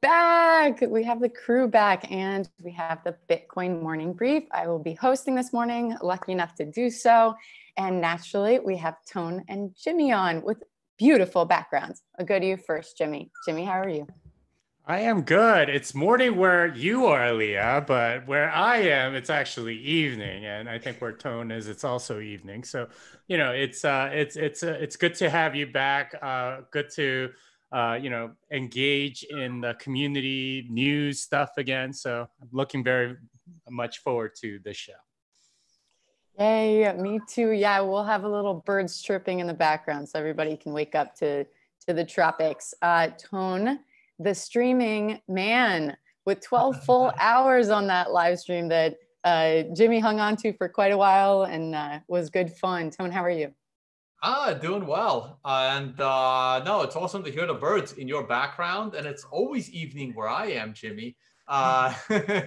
back. We have the crew back and we have the Bitcoin morning brief. I will be hosting this morning, lucky enough to do so. And naturally, we have Tone and Jimmy on with beautiful backgrounds. I'll go to you first, Jimmy. Jimmy, how are you? I am good. It's morning where you are, Leah, but where I am, it's actually evening, and I think where Tone is, it's also evening. So, you know, it's uh, it's it's uh, it's good to have you back. Uh, good to uh, you know, engage in the community news stuff again. So I'm looking very much forward to this show. Yay, me too. Yeah, we'll have a little birds chirping in the background so everybody can wake up to, to the tropics. Uh, Tone, the streaming man with 12 full hours on that live stream that uh, Jimmy hung on to for quite a while and uh, was good fun. Tone, how are you? Ah, doing well. and uh, no, it's awesome to hear the birds in your background. And it's always evening where I am, Jimmy. Uh,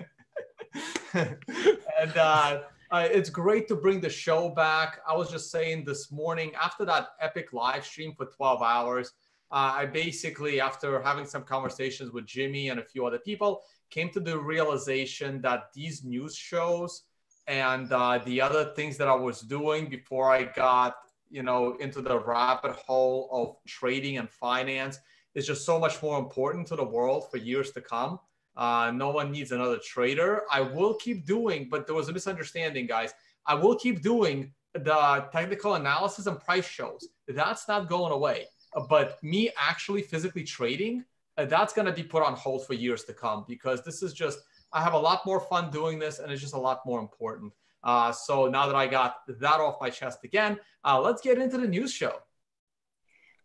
and uh, uh, it's great to bring the show back. I was just saying this morning, after that epic live stream for 12 hours, uh, I basically, after having some conversations with Jimmy and a few other people, came to the realization that these news shows and uh, the other things that I was doing before I got you know into the rabbit hole of trading and finance is just so much more important to the world for years to come. Uh, no one needs another trader. I will keep doing, but there was a misunderstanding, guys. I will keep doing the technical analysis and price shows. That's not going away. But me actually physically trading, uh, that's going to be put on hold for years to come because this is just, I have a lot more fun doing this and it's just a lot more important. Uh, so now that I got that off my chest again, uh, let's get into the news show.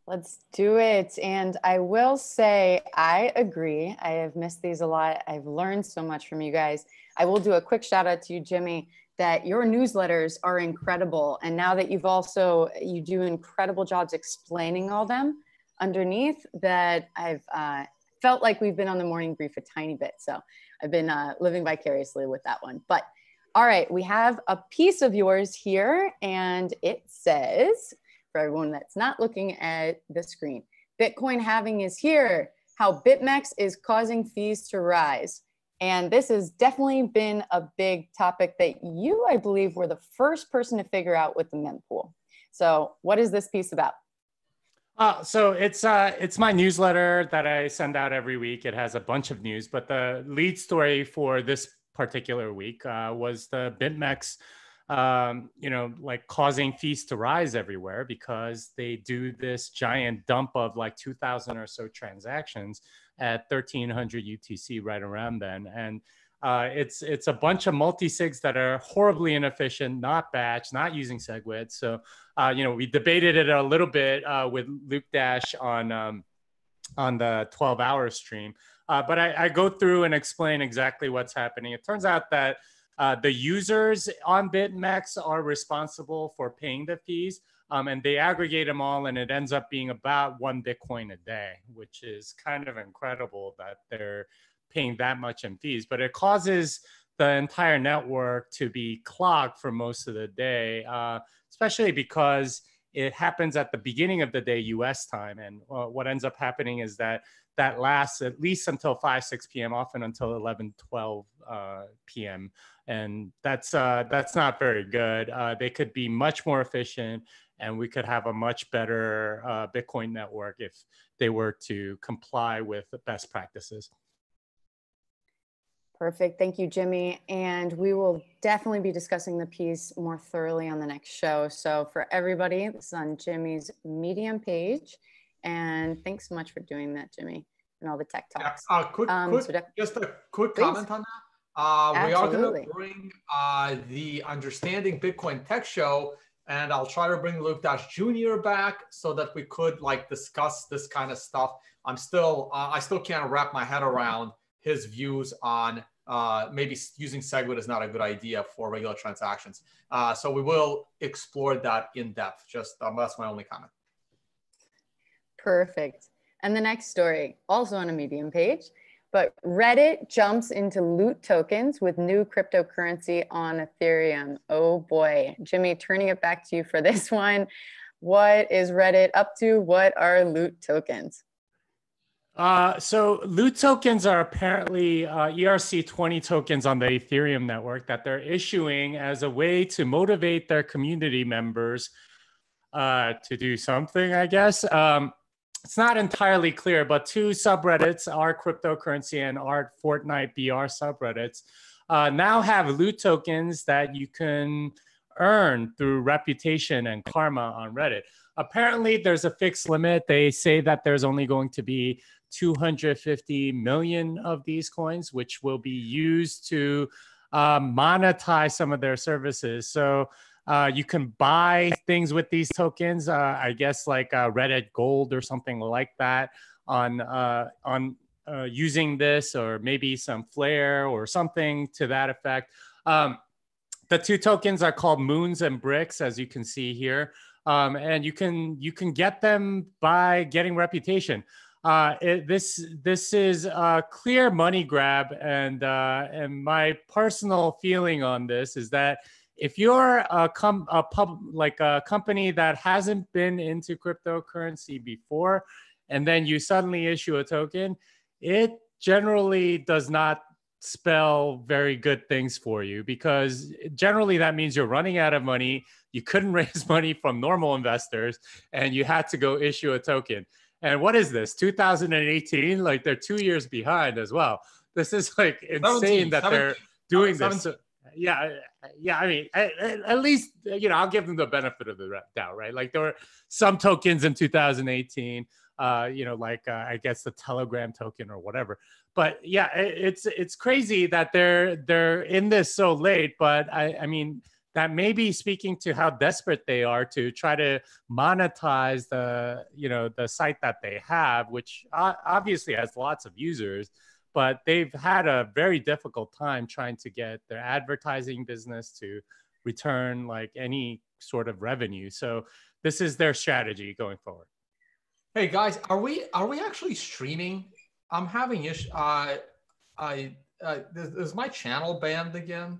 Let's do it. And I will say, I agree. I have missed these a lot. I've learned so much from you guys. I will do a quick shout out to you, Jimmy, that your newsletters are incredible. And now that you've also, you do incredible jobs explaining all them underneath that I've uh, felt like we've been on the morning brief a tiny bit. So I've been uh, living vicariously with that one. But all right, we have a piece of yours here, and it says, for everyone that's not looking at the screen, Bitcoin halving is here, how BitMEX is causing fees to rise. And this has definitely been a big topic that you, I believe, were the first person to figure out with the mempool. So, what is this piece about? Uh, so it's uh, it's my newsletter that I send out every week. It has a bunch of news, but the lead story for this particular week uh, was the BitMEX, um, you know, like causing fees to rise everywhere because they do this giant dump of like 2,000 or so transactions at 1,300 UTC right around then. And uh, it's it's a bunch of multi-sigs that are horribly inefficient, not batch, not using SegWit. So, uh, you know, we debated it a little bit uh, with Luke Dash on um, on the 12-hour stream. Uh, but I, I, go through and explain exactly what's happening. It turns out that uh, the users on BitMEX are responsible for paying the fees, um, and they aggregate them all, and it ends up being about one Bitcoin a day, which is kind of incredible that they're paying that much in fees. But it causes the entire network to be clogged for most of the day, uh, especially because it happens at the beginning of the day US time. And uh, what ends up happening is that that lasts at least until 5 6 p.m often until 11 12 uh, p.m and that's uh, that's not very good uh, they could be much more efficient and we could have a much better uh, bitcoin network if they were to comply with best practices Perfect. Thank you, Jimmy. And we will definitely be discussing the piece more thoroughly on the next show. So, for everybody, this is on Jimmy's Medium page. And thanks so much for doing that, Jimmy, and all the tech talks. Yeah, uh, quick, um, quick so just a quick please. comment on that. Uh, we are going to bring uh, the Understanding Bitcoin Tech Show, and I'll try to bring Luke Dash Jr. back so that we could like discuss this kind of stuff. I'm still, uh, I still can't wrap my head around his views on uh, maybe using SegWit is not a good idea for regular transactions. Uh, so we will explore that in depth. Just um, that's my only comment. Perfect. And the next story, also on a Medium page, but Reddit jumps into loot tokens with new cryptocurrency on Ethereum. Oh boy. Jimmy, turning it back to you for this one. What is Reddit up to? What are loot tokens? Uh, so loot tokens are apparently uh, ERC20 tokens on the Ethereum network that they're issuing as a way to motivate their community members uh, to do something, I guess. Um, it's not entirely clear, but two subreddits, our cryptocurrency and our Fortnite BR subreddits, uh, now have loot tokens that you can earn through reputation and karma on Reddit. Apparently, there's a fixed limit. They say that there's only going to be 250 million of these coins, which will be used to uh, monetize some of their services. So uh, you can buy things with these tokens, uh, I guess like uh, Reddit Gold or something like that on uh, on uh, using this, or maybe some Flair or something to that effect. Um, the two tokens are called Moons and Bricks, as you can see here, um, and you can you can get them by getting reputation uh, it, this this is a clear money grab, and uh, and my personal feeling on this is that if you're a, com- a pub like a company that hasn't been into cryptocurrency before, and then you suddenly issue a token, it generally does not spell very good things for you because generally that means you're running out of money. You couldn't raise money from normal investors, and you had to go issue a token. And what is this? 2018? Like they're two years behind as well. This is like insane 17, that 17, they're doing 17. this. Yeah, yeah. I mean, at, at, least you know I'll give them the benefit of the doubt, right? Like there were some tokens in 2018. Uh, you know, like uh, I guess the Telegram token or whatever. But yeah, it, it's it's crazy that they're they're in this so late. But I I mean that may be speaking to how desperate they are to try to monetize the you know the site that they have which obviously has lots of users but they've had a very difficult time trying to get their advertising business to return like any sort of revenue so this is their strategy going forward hey guys are we are we actually streaming i'm having ish uh i uh, is my channel banned again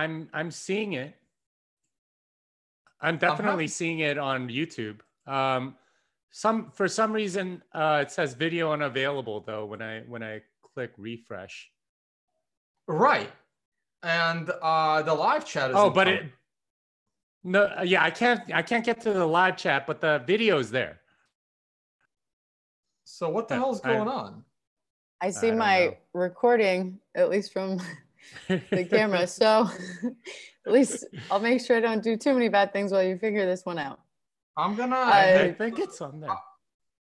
I'm I'm seeing it. I'm definitely seeing it on YouTube. Um, some for some reason uh, it says video unavailable though when I when I click refresh. Right, and uh, the live chat is. Oh, but it. No, uh, yeah, I can't. I can't get to the live chat, but the video is there. So what the hell is going I, on? I see I my know. recording, at least from the camera. So at least I'll make sure I don't do too many bad things while you figure this one out. I'm gonna. Uh, I think it's on there.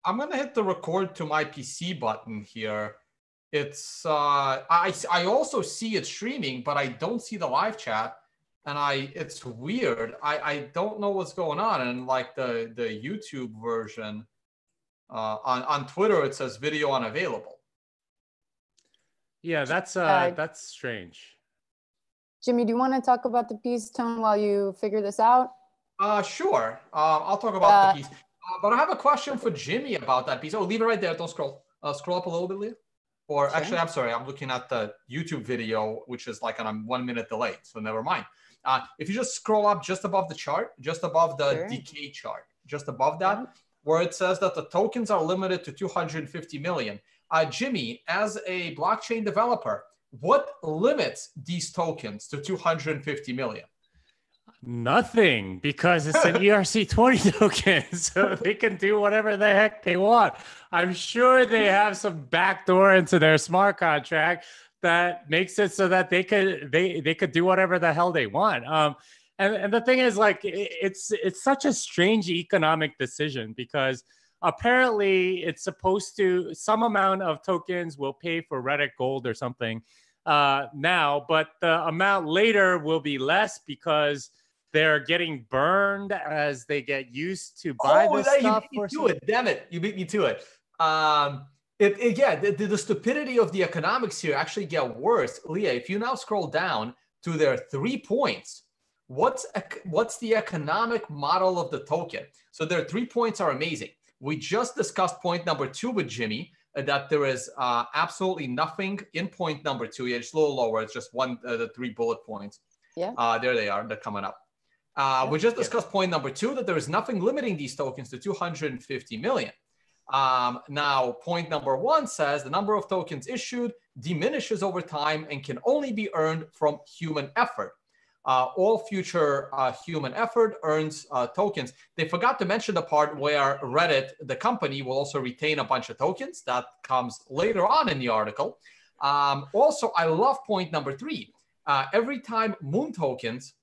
I'm gonna hit the record to my PC button here. It's uh, I I also see it streaming, but I don't see the live chat, and I it's weird. I I don't know what's going on, and like the the YouTube version, uh, on on Twitter it says video unavailable. Yeah, that's uh, uh, that's strange. Jimmy, do you want to talk about the piece tone while you figure this out? Uh, sure. Uh, I'll talk about uh, the piece. Uh, but I have a question for Jimmy about that piece. Oh, leave it right there. Don't scroll. Uh, scroll up a little bit, Leah. Or sure. actually, I'm sorry. I'm looking at the YouTube video, which is like on a one minute delay. So never mind. Uh, if you just scroll up just above the chart, just above the sure. decay chart, just above that, yeah. where it says that the tokens are limited to 250 million. Uh, Jimmy, as a blockchain developer, what limits these tokens to 250 million? Nothing, because it's an ERC20 token, so they can do whatever the heck they want. I'm sure they have some backdoor into their smart contract that makes it so that they could they they could do whatever the hell they want. Um, and and the thing is, like, it's it's such a strange economic decision because apparently it's supposed to some amount of tokens will pay for reddit gold or something uh, now but the amount later will be less because they're getting burned as they get used to buy oh, this that, stuff you beat me to it damn it you beat me to it um it, it yeah the, the stupidity of the economics here actually get worse leah if you now scroll down to their three points what's what's the economic model of the token so their three points are amazing we just discussed point number two with Jimmy uh, that there is uh, absolutely nothing in point number two. Yeah, it's a little lower. It's just one, uh, the three bullet points. Yeah. Uh, there they are. They're coming up. Uh. We just discussed point number two that there is nothing limiting these tokens to 250 million. Um, now, point number one says the number of tokens issued diminishes over time and can only be earned from human effort. Uh, all future uh, human effort earns uh, tokens. They forgot to mention the part where Reddit, the company, will also retain a bunch of tokens. That comes later on in the article. Um, also, I love point number three. Uh, every time Moon tokens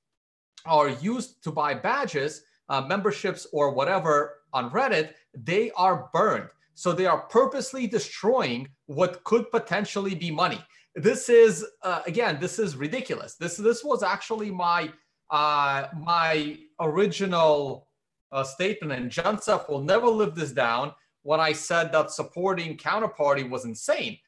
are used to buy badges, uh, memberships, or whatever on Reddit, they are burned. So they are purposely destroying what could potentially be money. This is uh, again, this is ridiculous. This this was actually my uh, my original uh, statement, and Junseth will never live this down. When I said that supporting Counterparty was insane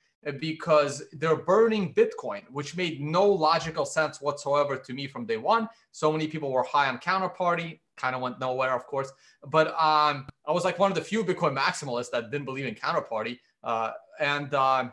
because they're burning Bitcoin, which made no logical sense whatsoever to me from day one. So many people were high on Counterparty kind of went nowhere, of course. But um, I was like one of the few Bitcoin maximalists that didn't believe in counterparty. Uh, and uh,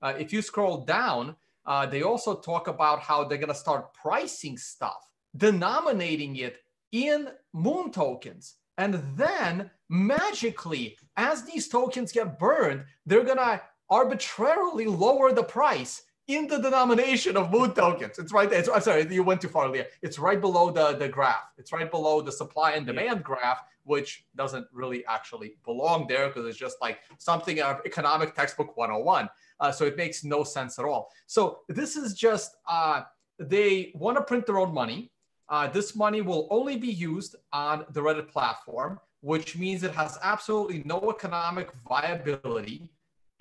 uh, if you scroll down, uh, they also talk about how they're going to start pricing stuff, denominating it in Moon tokens. And then magically, as these tokens get burned, they're going to arbitrarily lower the price in the denomination of moon tokens. It's right there. It's, I'm sorry, you went too far, Leah. It's right below the, the graph. It's right below the supply and demand graph, which doesn't really actually belong there because it's just like something of economic textbook 101. Uh, so it makes no sense at all. So this is just, uh, they want to print their own money. Uh, this money will only be used on the Reddit platform, which means it has absolutely no economic viability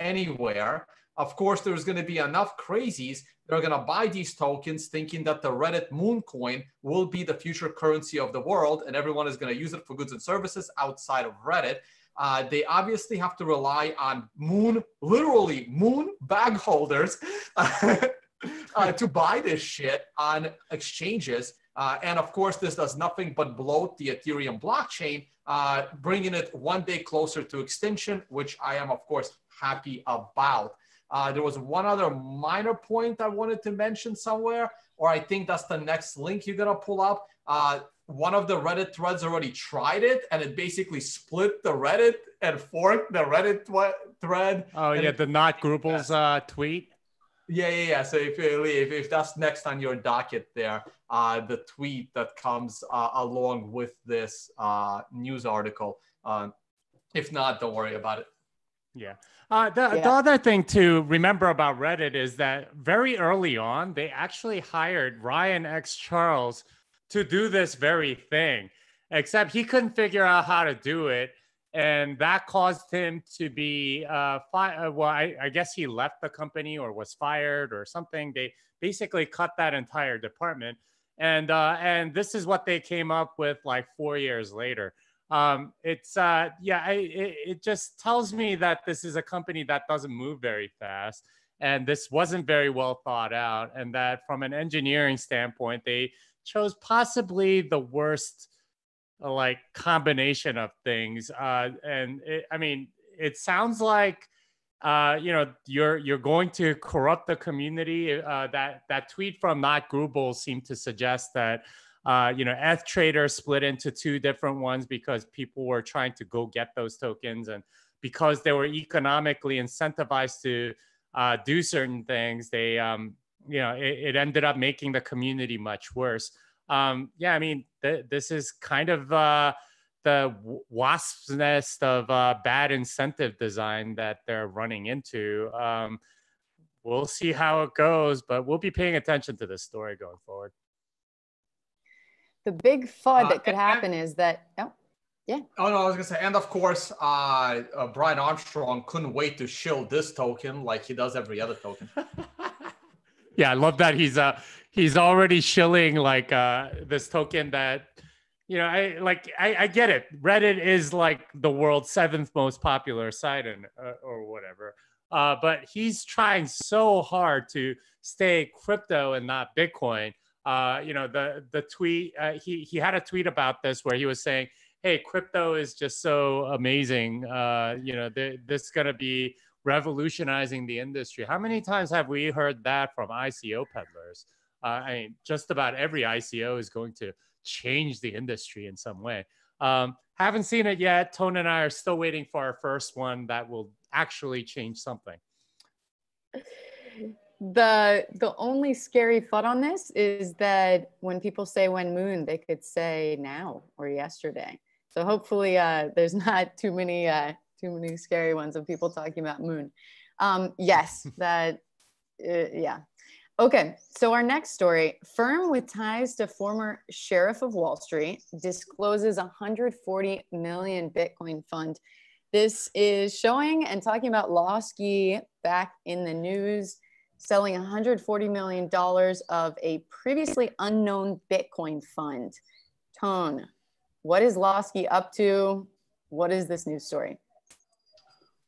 anywhere. Of course, there's going to be enough crazies that are going to buy these tokens thinking that the Reddit Moon coin will be the future currency of the world and everyone is going to use it for goods and services outside of Reddit. Uh, they obviously have to rely on moon, literally moon bag holders uh, to buy this shit on exchanges. Uh, and of course, this does nothing but bloat the Ethereum blockchain, uh, bringing it one day closer to extinction, which I am, of course, happy about. Uh, there was one other minor point I wanted to mention somewhere, or I think that's the next link you're gonna pull up. Uh, one of the Reddit threads already tried it, and it basically split the Reddit and forked the Reddit thread. Oh yeah, the not Grubles' uh, tweet. Yeah, yeah, yeah. So if, if, if that's next on your docket there, uh, the tweet that comes uh, along with this uh, news article. Uh, if not, don't worry about it. Yeah. Uh, the, yeah. the other thing to remember about Reddit is that very early on, they actually hired Ryan X. Charles to do this very thing, except he couldn't figure out how to do it. And that caused him to be uh, fi- uh, well, I, I guess he left the company or was fired or something. They basically cut that entire department. And, uh, and this is what they came up with like four years later um, it's uh, yeah, I, it, it just tells me that this is a company that doesn't move very fast, and this wasn't very well thought out, and that from an engineering standpoint, they chose possibly the worst like combination of things. Uh, and it, I mean, it sounds like uh, you know you're you're going to corrupt the community. Uh, that that tweet from NotGrubles seemed to suggest that uh, you know, ETH Trader split into two different ones because people were trying to go get those tokens, and because they were economically incentivized to uh, do certain things, they, um, you know, it, it, ended up making the community much worse. Um, yeah, I mean, th- this is kind of uh, the wasp's nest of uh, bad incentive design that they're running into. Um, we'll see how it goes, but we'll be paying attention to this story going forward the big fud uh, that could happen and, is that oh yeah. Oh no i was gonna say and of course uh, uh, brian armstrong couldn't wait to shill this token like he does every other token. Yeah i love that he's uh he's already shilling like uh this token that you know i like i, I get it. Reddit is like the world's seventh most popular site and uh, or whatever. Uh, but he's trying so hard to stay crypto and not bitcoin uh, you know, the the tweet uh, he he had a tweet about this where he was saying, "Hey, crypto is just so amazing. Uh, you know, th- this is gonna be revolutionizing the industry." How many times have we heard that from ICO peddlers? Uh, I mean, just about every ICO is going to change the industry in some way. Um, haven't seen it yet. Tone and I are still waiting for our first one that will actually change something. The the only scary thought on this is that when people say when moon, they could say now or yesterday. So hopefully uh, there's not too many uh, too many scary ones of people talking about moon. Um, yes, that uh, yeah. Okay, so our next story firm with ties to former sheriff of Wall Street discloses 140 million Bitcoin fund. This is showing and talking about Lawsky back in the news, selling 140 million dollars of a previously unknown Bitcoin fund. Tone, what is Lawsky up to? What is this news story?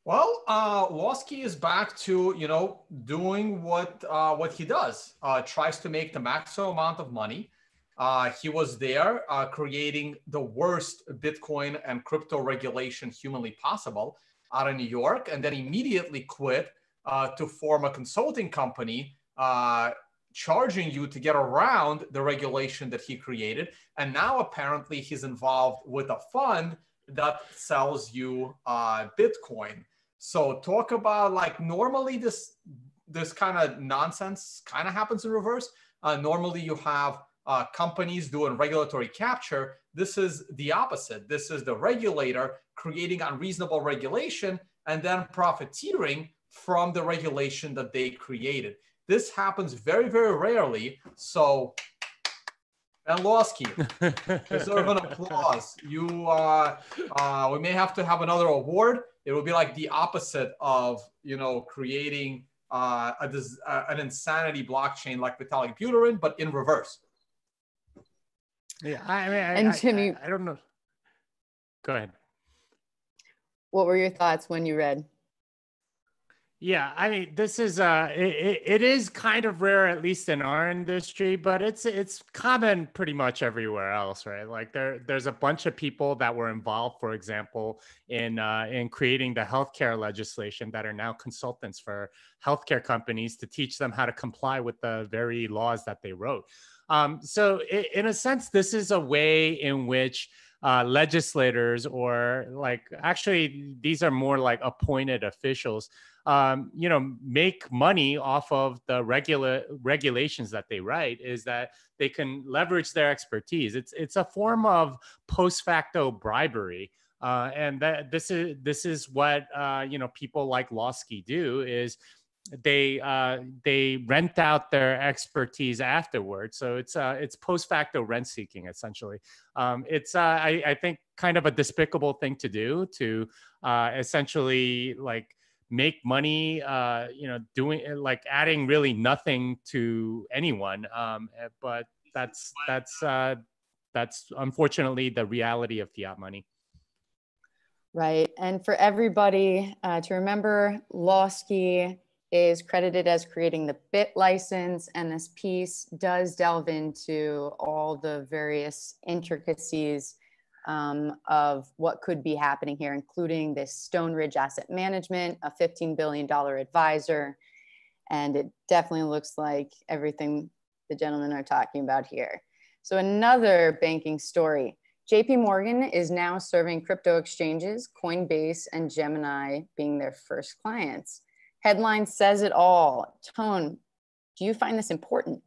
Well, uh, Lawsky is back to you know doing what uh, what he does. Uh, tries to make the maximum amount of money. Uh, he was there uh, creating the worst Bitcoin and crypto regulation humanly possible out of New York, and then immediately quit uh, to form a consulting company, uh, charging you to get around the regulation that he created. And now apparently he's involved with a fund that sells you uh, Bitcoin. So talk about like normally this this kind of nonsense kind of happens in reverse. Uh, normally you have uh, companies doing regulatory capture. This is the opposite. This is the regulator creating unreasonable regulation and then profiteering from the regulation that they created. This happens very, very rarely. So, Ben Lawsky, deserve an applause. You, uh, uh, we may have to have another award it would be like the opposite of you know creating uh, a, uh, an insanity blockchain like Vitalik Buterin, but in reverse. Yeah, I mean, I, and Jimmy, I, I, I don't know. Go ahead. What were your thoughts when you read? Yeah, I mean, this is uh, it, it is kind of rare, at least in our industry, but it's it's common pretty much everywhere else, right? Like there there's a bunch of people that were involved, for example, in uh, in creating the healthcare legislation that are now consultants for healthcare companies to teach them how to comply with the very laws that they wrote. Um, so, in a sense, this is a way in which uh, legislators or like actually these are more like appointed officials um, you know make money off of the regular regulations that they write is that they can leverage their expertise. It's it's a form of post facto bribery uh, and that this is this is what uh, you know people like Lawsky do is they uh, they rent out their expertise afterwards. So it's uh, it's post facto rent seeking essentially. Um, it's uh, I, I think kind of a despicable thing to do to uh, essentially like make money uh you know doing like adding really nothing to anyone um but that's that's uh that's unfortunately the reality of fiat money right and for everybody uh, to remember lawsky is credited as creating the BitLicense and this piece does delve into all the various intricacies um, of what could be happening here, including this Stone Ridge Asset Management, a $15 billion advisor. And it definitely looks like everything the gentlemen are talking about here. So, another banking story JP Morgan is now serving crypto exchanges, Coinbase and Gemini being their first clients. Headline says it all. Tone, do you find this important?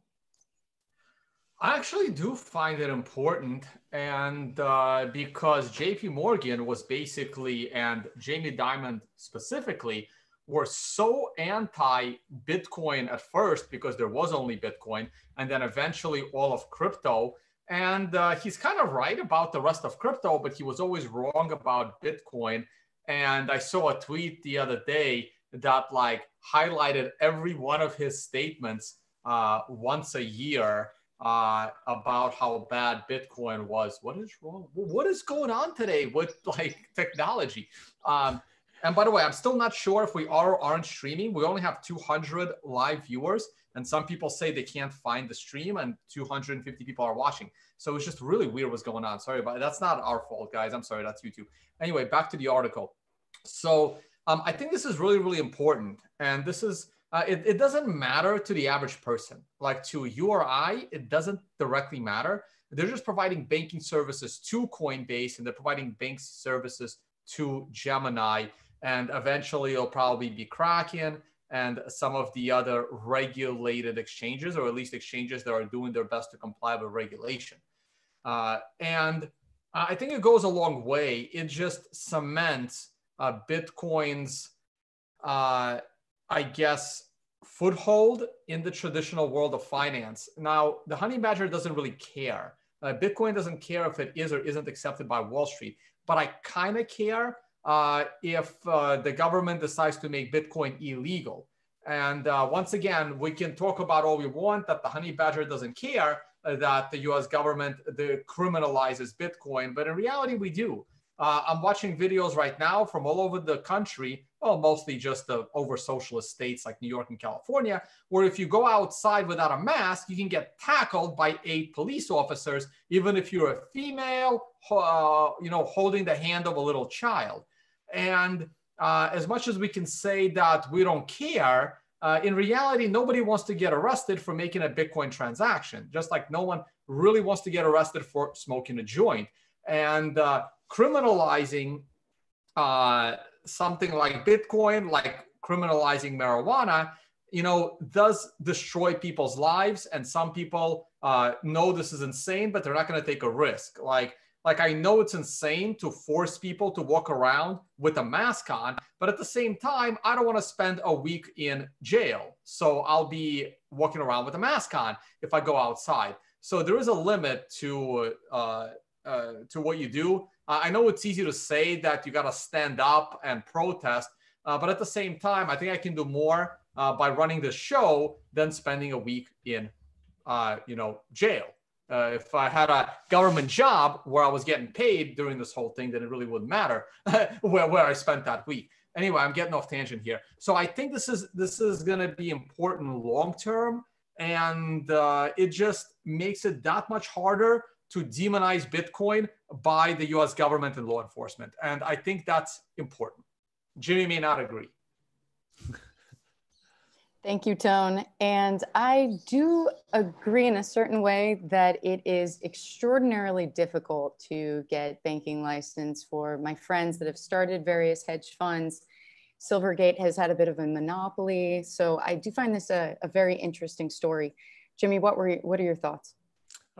I actually do find it important, and uh, because JP Morgan was basically, and Jamie Dimon specifically, were so anti Bitcoin at first because there was only Bitcoin, and then eventually all of crypto. And uh, he's kind of right about the rest of crypto, but he was always wrong about Bitcoin. And I saw a tweet the other day that like highlighted every one of his statements uh, once a year uh, about how bad Bitcoin was. What is wrong? What is going on today with like technology? Um, and by the way, I'm still not sure if we are or aren't streaming. We only have 200 live viewers, and some people say they can't find the stream, and 250 people are watching. So it's just really weird what's going on. Sorry, but that's not our fault, guys. I'm sorry, that's YouTube. Anyway, back to the article. So um, I think this is really, really important, and this is uh, it, it doesn't matter to the average person. Like to you or I, it doesn't directly matter. They're just providing banking services to Coinbase and they're providing bank services to Gemini. And eventually it'll probably be Kraken and some of the other regulated exchanges, or at least exchanges that are doing their best to comply with regulation. Uh, and I think it goes a long way. It just cements uh, Bitcoin's, uh, I guess, foothold in the traditional world of finance. Now, the honey badger doesn't really care. Uh, Bitcoin doesn't care if it is or isn't accepted by Wall Street, but I kind of care uh, if uh, the government decides to make Bitcoin illegal. And uh, once again, we can talk about all we want that the honey badger doesn't care uh, that the US government the criminalizes Bitcoin, but in reality, we do. Uh, I'm watching videos right now from all over the country, well, mostly just the over socialist states like New York and California, where if you go outside without a mask, you can get tackled by eight police officers, even if you're a female, uh, you know, holding the hand of a little child. And uh, as much as we can say that we don't care, uh, in reality, nobody wants to get arrested for making a Bitcoin transaction, just like no one really wants to get arrested for smoking a joint. And uh, criminalizing uh, something like Bitcoin, like criminalizing marijuana, you know, does destroy people's lives. And some people uh, know this is insane, but they're not going to take a risk. Like like I know it's insane to force people to walk around with a mask on, but at the same time, I don't want to spend a week in jail. So I'll be walking around with a mask on if I go outside. So there is a limit to uh, uh, to what you do. Uh, I know it's easy to say that you got to stand up and protest, uh, but at the same time, I think I can do more uh, by running the show than spending a week in, you know, jail. Uh, if I had a government job where I was getting paid during this whole thing, then it really wouldn't matter where, where I spent that week. Anyway, I'm getting off tangent here. So I think this is this is going to be important long term, and uh, it just makes it that much harder to demonize Bitcoin by the U.S. government and law enforcement. And I think that's important. Jimmy may not agree. Thank you, Tone. And I do agree in a certain way that it is extraordinarily difficult to get banking license for my friends that have started various hedge funds. Silvergate has had a bit of a monopoly. So I do find this a, a very interesting story. Jimmy, what were what are your thoughts?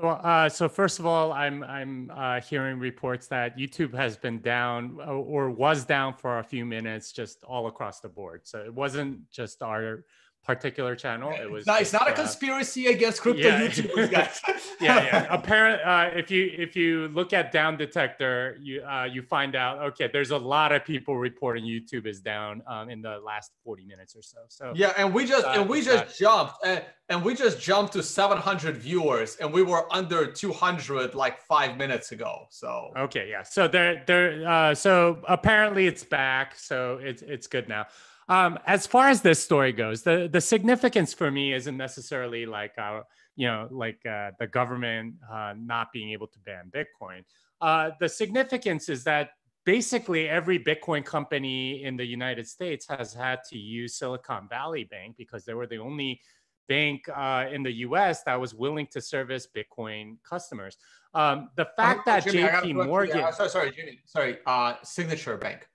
Well, uh, so first of all, I'm I'm uh, hearing reports that YouTube has been down or was down for a few minutes, just all across the board. So it wasn't just our particular channel. It was no, it's not a uh, conspiracy against crypto yeah. YouTubers, guys. yeah, yeah. Apparently, uh, if you if you look at Down Detector, you uh, you find out okay, there's a lot of people reporting YouTube is down um, in the last 40 minutes or so. So yeah, and we just and we just jumped and, and we just jumped to 700 viewers, and we were under 200 like five minutes ago. So okay, yeah. So there there uh, so apparently it's back, so it's it's good now. Um, as far as this story goes, the the significance for me isn't necessarily like uh, you know like uh, the government uh, not being able to ban Bitcoin. Uh, the significance is that basically every Bitcoin company in the United States has had to use Silicon Valley Bank because they were the only bank uh, in the U.S. that was willing to service Bitcoin customers. Um, the fact that Jimmy, J.P. Morgan, sorry, sorry, Jimmy, sorry, uh, Signature Bank.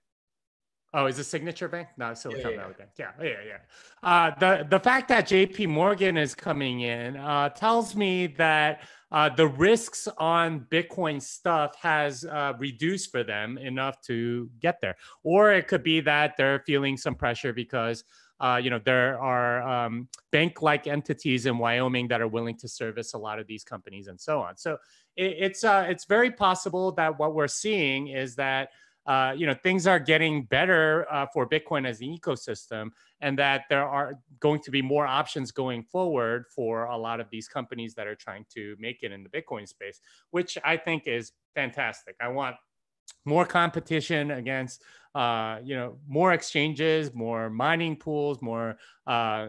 Oh, is it Signature Bank? No, Silicon yeah, Valley Bank. Yeah, yeah, yeah. Uh, the the fact that J.P. Morgan is coming in uh, tells me that uh, the risks on Bitcoin stuff has uh, reduced for them enough to get there, or it could be that they're feeling some pressure because. Uh, you know there are um, bank-like entities in Wyoming that are willing to service a lot of these companies and so on. So it, it's uh, it's very possible that what we're seeing is that uh, you know things are getting better uh, for Bitcoin as an ecosystem, and that there are going to be more options going forward for a lot of these companies that are trying to make it in the Bitcoin space, which I think is fantastic. I want more competition against uh, you know more exchanges, more mining pools, more uh,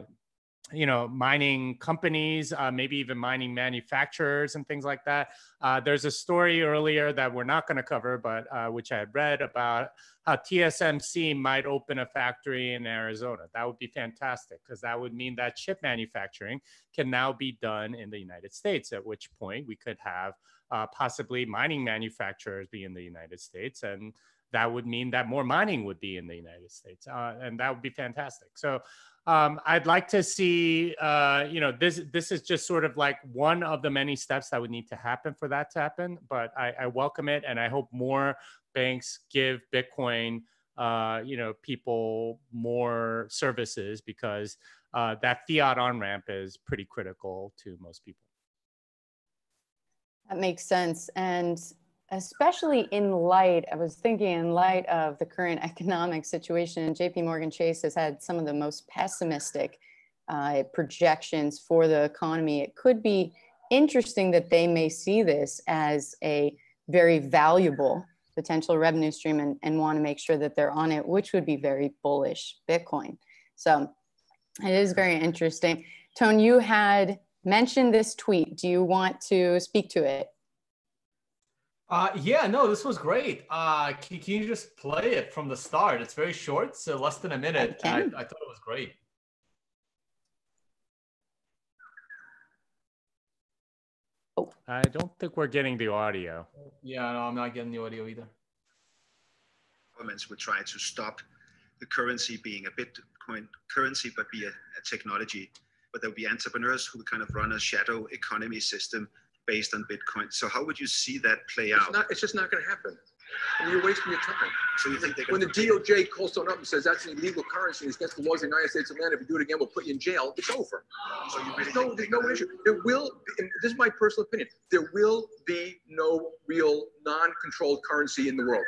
you know mining companies uh, maybe even mining manufacturers and things like that. Uh, there's a story earlier that we're not going to cover but uh, which i had read about how tsmc might open a factory in arizona. That would be fantastic because that would mean that chip manufacturing can now be done in the united states at which point we could have uh, possibly mining manufacturers be in the united states and that would mean that more mining would be in the united states uh, and that would be fantastic. So um, I'd like to see, uh, you know, this this is just sort of like one of the many steps that would need to happen for that to happen. But I, I welcome it, and I hope more banks give Bitcoin, uh, you know, people more services because uh, that fiat on ramp is pretty critical to most people. That makes sense, and especially in light, I was thinking in light of the current economic situation, JP Morgan Chase has had some of the most pessimistic uh, projections for the economy. It could be interesting that they may see this as a very valuable potential revenue stream and, and want to make sure that they're on it, which would be very bullish Bitcoin. So it is very interesting. Tone, you had mentioned this tweet. Do you want to speak to it? Uh, yeah, no, this was great. Uh, can, can, you just play it from the start? It's very short, so less than a minute. I, I, I thought it was great. Oh. I don't think we're getting the audio. Yeah, no, I'm not getting the audio either. Governments would try to stop the currency being a Bitcoin currency, but be a, a technology. But there will be entrepreneurs who kind of run a shadow economy system based on Bitcoin. So how would you see that play out? It's, not, it's just not going to happen. I mean, you're wasting your time. So you think when the DOJ calls someone up and says that's an illegal currency, it's against the laws of the United States of America. If you do it again, we'll put you in jail. It's over. So you really there's no, there's no issue. There will. Be, this is my personal opinion. There will be no real non-controlled currency in the world.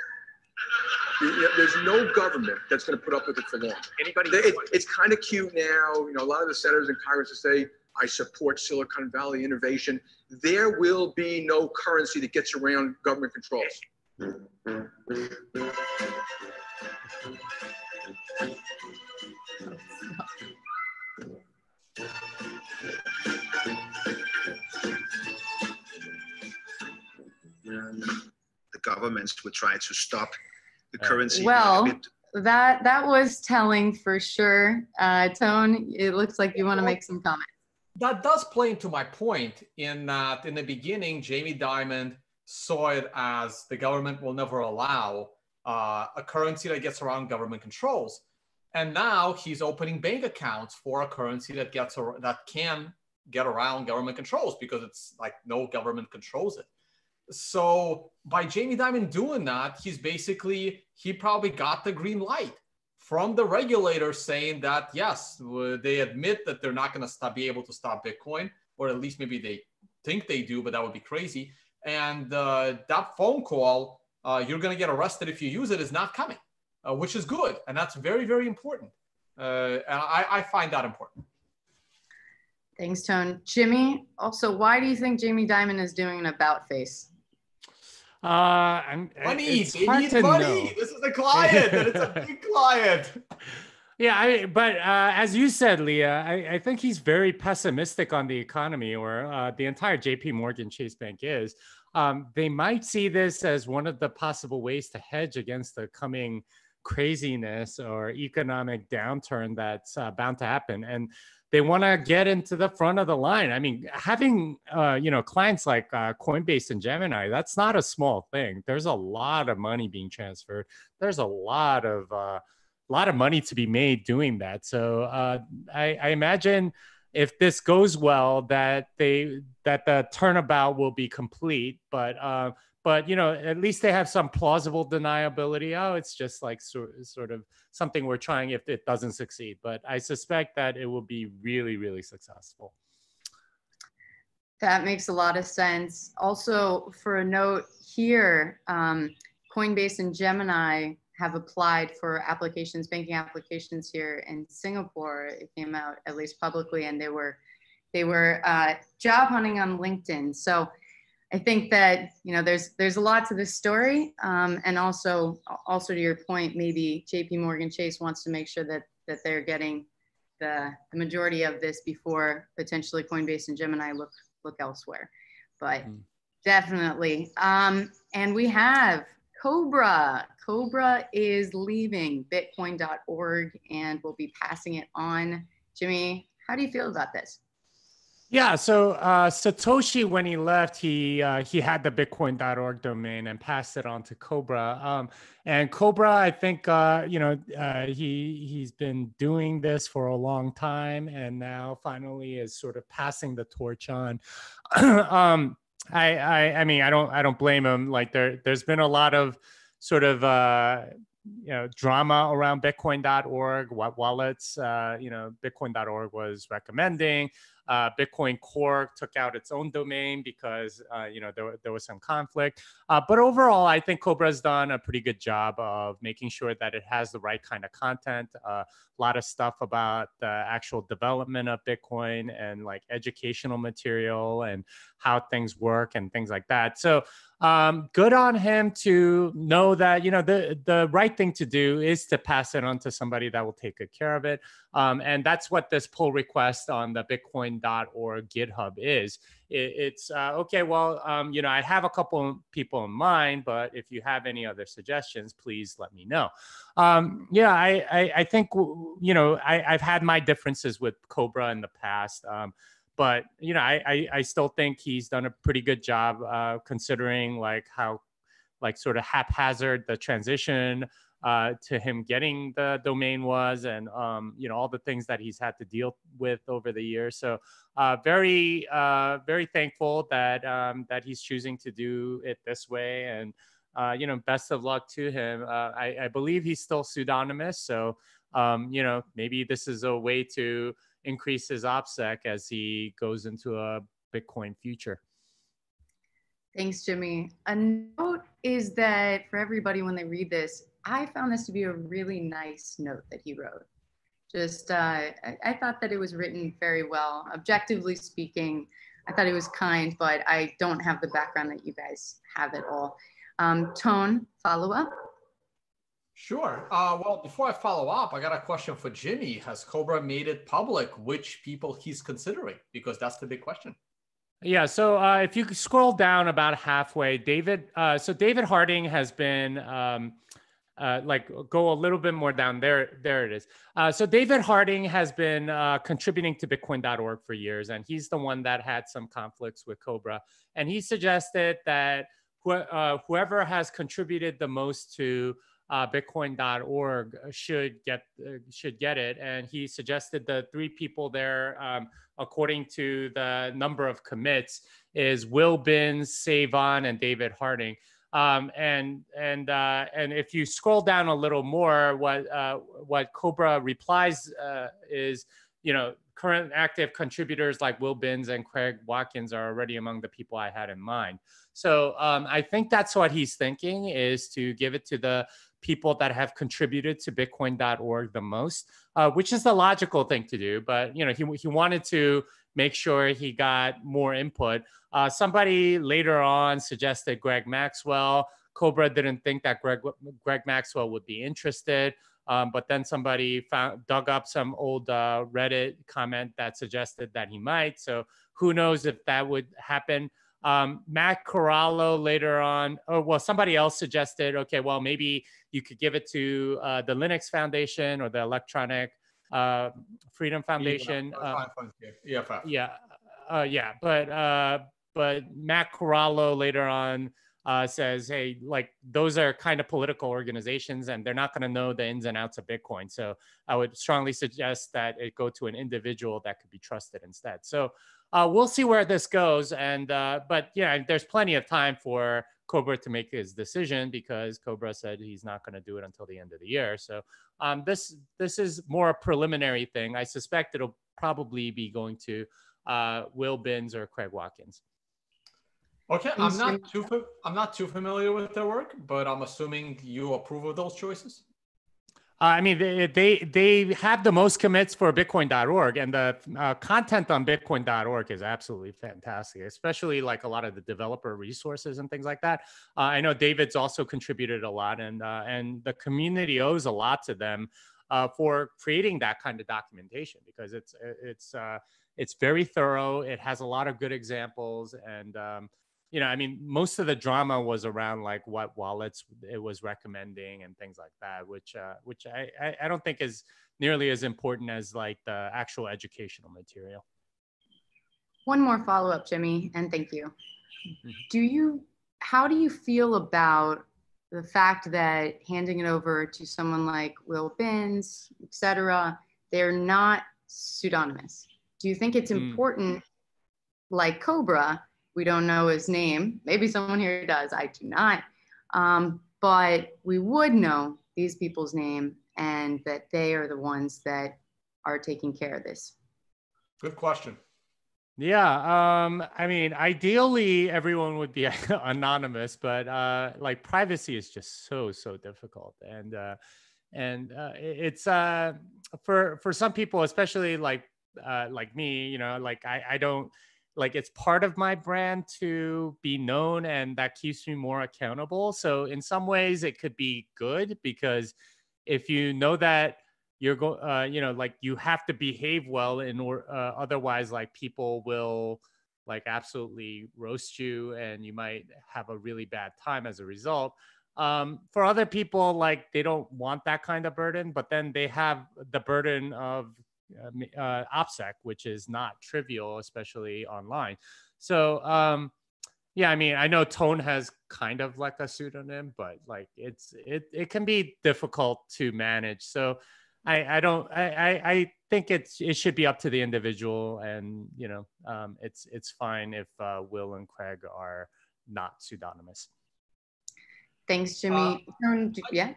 There's no government that's going to put up with it for long. Anybody? It, it's kind of cute now. You know, a lot of the senators in Congress say I support Silicon Valley innovation. There will be no currency that gets around government controls. The governments would try to stop the currency. Well, that that was telling for sure. Uh, Tone, it looks like you want to make some comments that does play into my point in that in the beginning, Jamie Dimon saw it as the government will never allow uh, a currency that gets around government controls. And now he's opening bank accounts for a currency that gets that can get around government controls because it's like no government controls it. So by Jamie Dimon doing that, he's basically he probably got the green light from the regulator saying that yes, they admit that they're not going to be able to stop Bitcoin, or at least maybe they think they do, but that would be crazy. And uh, that phone call, uh, you're going to get arrested if you use it, is not coming, uh, which is good, and that's very very important. Uh, and I, I find that important. Thanks, Tone. Jimmy, also, why do you think Jamie Dimon is doing an about face? Uh, I'm, money. It's they need money. Know. This is a client, and it's a big client. Yeah, I, but uh, as you said, Leah, I, I, think he's very pessimistic on the economy, or uh, the entire J.P. Morgan Chase Bank is. Um, they might see this as one of the possible ways to hedge against the coming craziness or economic downturn that's uh, bound to happen. And they want to get into the front of the line. I mean, having uh, you know clients like uh, Coinbase and Gemini, that's not a small thing. There's a lot of money being transferred. There's a lot of uh, lot of money to be made doing that. So uh, I, I imagine if this goes well, that they that the turnabout will be complete. But uh, but you know at least they have some plausible deniability. Oh it's just like sort, sort of something we're trying if it doesn't succeed but i suspect that it will be really really successful. That makes a lot of sense. Also for a note here um, coinbase and gemini have applied for applications banking applications here in singapore. It came out at least publicly and they were they were uh, job hunting on linkedin. So I think that you know there's there's a lot to this story, um, and also also to your point, maybe J.P. Morgan Chase wants to make sure that that they're getting the, the majority of this before potentially Coinbase and Gemini look look elsewhere. But mm. definitely. Um, and we have Cobra. Cobra is leaving Bitcoin.org and will be passing it on. Jimmy, how do you feel about this? Yeah, so uh, Satoshi, when he left, he uh, he had the Bitcoin.org domain and passed it on to Cobra. Um, and Cobra, I think, uh, you know, uh, he he's been doing this for a long time, and now finally is sort of passing the torch on. um, I, I I mean, I don't I don't blame him. Like there there's been a lot of sort of uh, you know drama around bitcoin.org what wallets uh, you know bitcoin.org was recommending uh, Bitcoin Core took out its own domain because uh, you know there, there was some conflict. Uh, but overall, I think Cobra's done a pretty good job of making sure that it has the right kind of content. Uh, a lot of stuff about the actual development of Bitcoin and like educational material and how things work and things like that. So um, good on him to know that you know the the right thing to do is to pass it on to somebody that will take good care of it. Um, and that's what this pull request on the Bitcoin.org GitHub is. It, it's uh, okay. Well, um, you know, I have a couple people in mind, but if you have any other suggestions, please let me know. Um, yeah, I, I, I think you know I, have had my differences with Cobra in the past. But you know, I, I, I still think he's done a pretty good job uh, considering like how like sort of haphazard the transition uh, to him getting the domain was and um, you know all the things that he's had to deal with over the years. So uh, very uh, very thankful that um, that he's choosing to do it this way and uh, you know best of luck to him. Uh, I, I, believe he's still pseudonymous. So um, you know maybe this is a way to increase his OPSEC as he goes into a Bitcoin future. Thanks, Jimmy. A note is that for everybody when they read this, I found this to be a really nice note that he wrote. Just, uh, I, I, thought that it was written very well. Objectively speaking, I thought it was kind, but I don't have the background that you guys have at all. Um, tone, follow up. Sure. Uh, well, before I follow up, I got a question for Jimmy. Has Cobra made it public which people he's considering? Because that's the big question. Yeah. So uh, if you scroll down about halfway, David. Uh, so David Harding has been um, uh, like go a little bit more down there. There it is. Uh, so David Harding has been uh, contributing to Bitcoin.org for years, and he's the one that had some conflicts with Cobra, and he suggested that wh- whoever has contributed the most to uh, bitcoin.org should get uh, should get it. And he suggested the three people there um, according to the number of commits is will binns Saivann and david harding. Um, and and uh, and if you scroll down a little more what uh, what cobra replies uh, is you know current active contributors like will binns and craig watkins are already among the people i had in mind. So um, i think that's what he's thinking is to give it to the people that have contributed to bitcoin.org the most uh, which is the logical thing to do but you know he, he wanted to make sure he got more input. Uh, somebody later on suggested greg maxwell. Cobra didn't think that greg greg maxwell would be interested um, but then somebody found dug up some old uh, reddit comment that suggested that he might. So who knows if that would happen um, Matt Corallo later on, or well, somebody else suggested, okay, well, maybe you could give it to uh, the Linux Foundation or the Electronic uh, Freedom Foundation. Uh, yeah, yeah, uh, yeah. But uh, but Matt Corallo later on uh, says, hey, like those are kind of political organizations, and they're not going to know the ins and outs of Bitcoin. So I would strongly suggest that it go to an individual that could be trusted instead. So uh, we'll see where this goes. And uh, but yeah, there's plenty of time for Cobra to make his decision because Cobra said he's not going to do it until the end of the year. So um, this this is more a preliminary thing. I suspect it'll probably be going to uh, Will Binns or Craig Watkins. Okay, I'm not too I'm not too familiar with their work, but I'm assuming you approve of those choices. Uh, I mean, they, they they have the most commits for Bitcoin.org, and the uh, content on Bitcoin.org is absolutely fantastic, especially like a lot of the developer resources and things like that. Uh, I know David's also contributed a lot, and uh, and the community owes a lot to them. uh, for creating that kind of documentation because it's it's uh, it's very thorough. It has a lot of good examples, and um, you know, I mean, most of the drama was around like what wallets it was recommending and things like that, which uh, which I, I I don't think is nearly as important as like the actual educational material. One more follow up, Jimmy, and thank you. Mm-hmm. Do you? How do you feel about the fact that handing it over to someone like Will Binns, et cetera, they're not pseudonymous. Do you think it's mm. important, like Cobra, we don't know his name, maybe someone here does, I do not, um, but we would know these people's name and that they are the ones that are taking care of this? Good question. Yeah, um, I mean, ideally everyone would be anonymous, but uh, like privacy is just so so difficult, and uh, and uh, it's uh, for for some people, especially like uh, like me, you know, like I I don't like it's part of my brand to be known, and that keeps me more accountable. So in some ways, it could be good because if you know that you're going uh, you know like you have to behave well in or uh, otherwise like people will like absolutely roast you and you might have a really bad time as a result um, for other people like they don't want that kind of burden but then they have the burden of uh, uh, OPSEC, which is not trivial, especially online. So, um, yeah, I mean, I know Tone has kind of like a pseudonym, but like it's it it can be difficult to manage. So, I, I don't I, I think it's it should be up to the individual and you know um, it's it's fine if uh, Will and Craig are not pseudonymous. Thanks, Jimmy. Uh, yeah.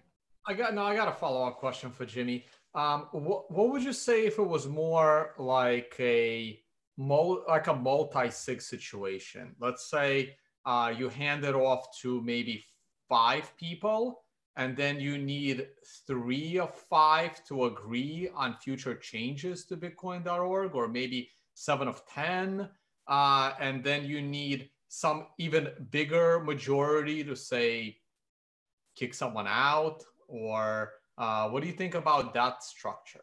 I got no. I got a follow up question for Jimmy. Um, what what would you say if it was more like a like a multi sig situation? Let's say uh, you hand it off to maybe five people and then you need three of five to agree on future changes to bitcoin.org or maybe seven of 10 uh, and then you need some even bigger majority to say kick someone out or uh, what do you think about that structure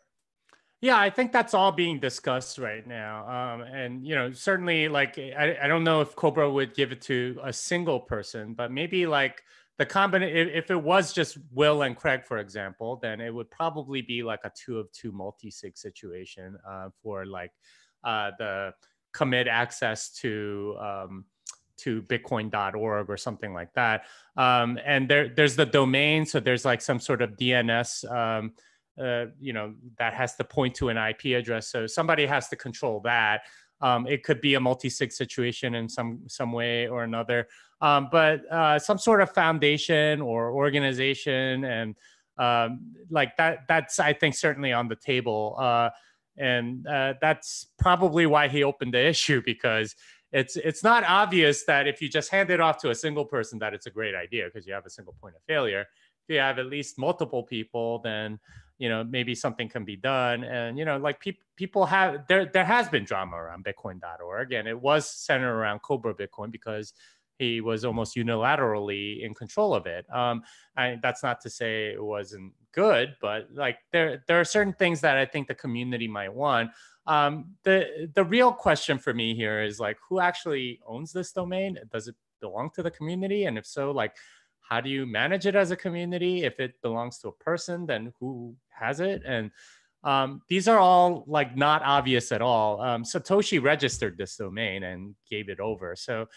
yeah, I think that's all being discussed right now. Um, and, you know, certainly like, I, I don't know if Cobra would give it to a single person, but maybe like the combination if, if, it was just will and craig for example then it would probably be like a two of two multi-sig situation uh, for like uh, the commit access to um, to bitcoin.org or something like that. Um, and there there's the domain so there's like some sort of dns um, uh, you know that has to point to an ip address so somebody has to control that. Um, it could be a multi-sig situation in some some way or another. Um, but uh, some sort of foundation or organization and um, like that that's i think certainly on the table. Uh, and uh, that's probably why he opened the issue because it's it's not obvious that if you just hand it off to a single person that it's a great idea because you have a single point of failure if you have at least multiple people then you know maybe something can be done and you know like pe- people have there there has been drama around bitcoin.org and it was centered around cobra bitcoin because he was almost unilaterally in control of it. Um, that's not to say it wasn't good, but like there there are certain things that I think the community might want. Um, the the real question for me here is like who actually owns this domain? Does it belong to the community? And if so, like how do you manage it as a community? If it belongs to a person, then who has it? And um, these are all like not obvious at all. Um, Satoshi registered this domain and gave it over. So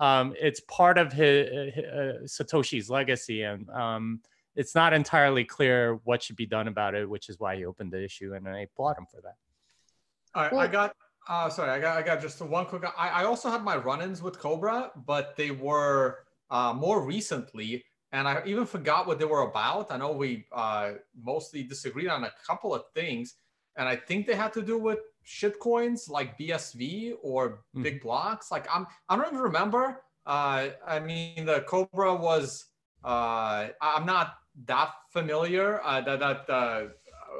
um, it's part of his, uh, Satoshi's legacy, and um, it's not entirely clear what should be done about it, which is why he opened the issue, and I applaud him for that. All right, well, I got. Uh, sorry, I got. I got just one quick. I, I also had my run-ins with Cobra, but they were uh, more recently, and I even forgot what they were about. I know we uh, mostly disagreed on a couple of things, and I think they had to do with shit coins like BSV or mm. big blocks. Like I'm, I don't even remember. Uh, I mean, the Cobra was. Uh, I'm not that familiar. Uh, that that uh,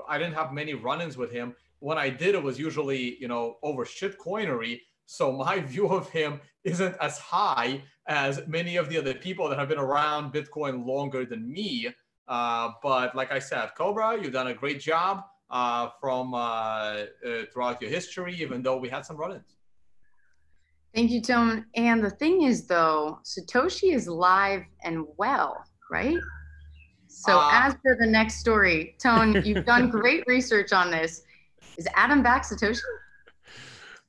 I didn't have many run-ins with him. When I did, it was usually you know over shit coinery. So my view of him isn't as high as many of the other people that have been around Bitcoin longer than me. Uh, but like I said, Cobra, you've done a great job uh, from uh, uh, throughout your history, even though we had some run-ins. Thank you, Tone. And the thing is, though, Satoshi is live and well, right? So, Uh, as for the next story, Tone, you've done great research on this. Is Adam back Satoshi?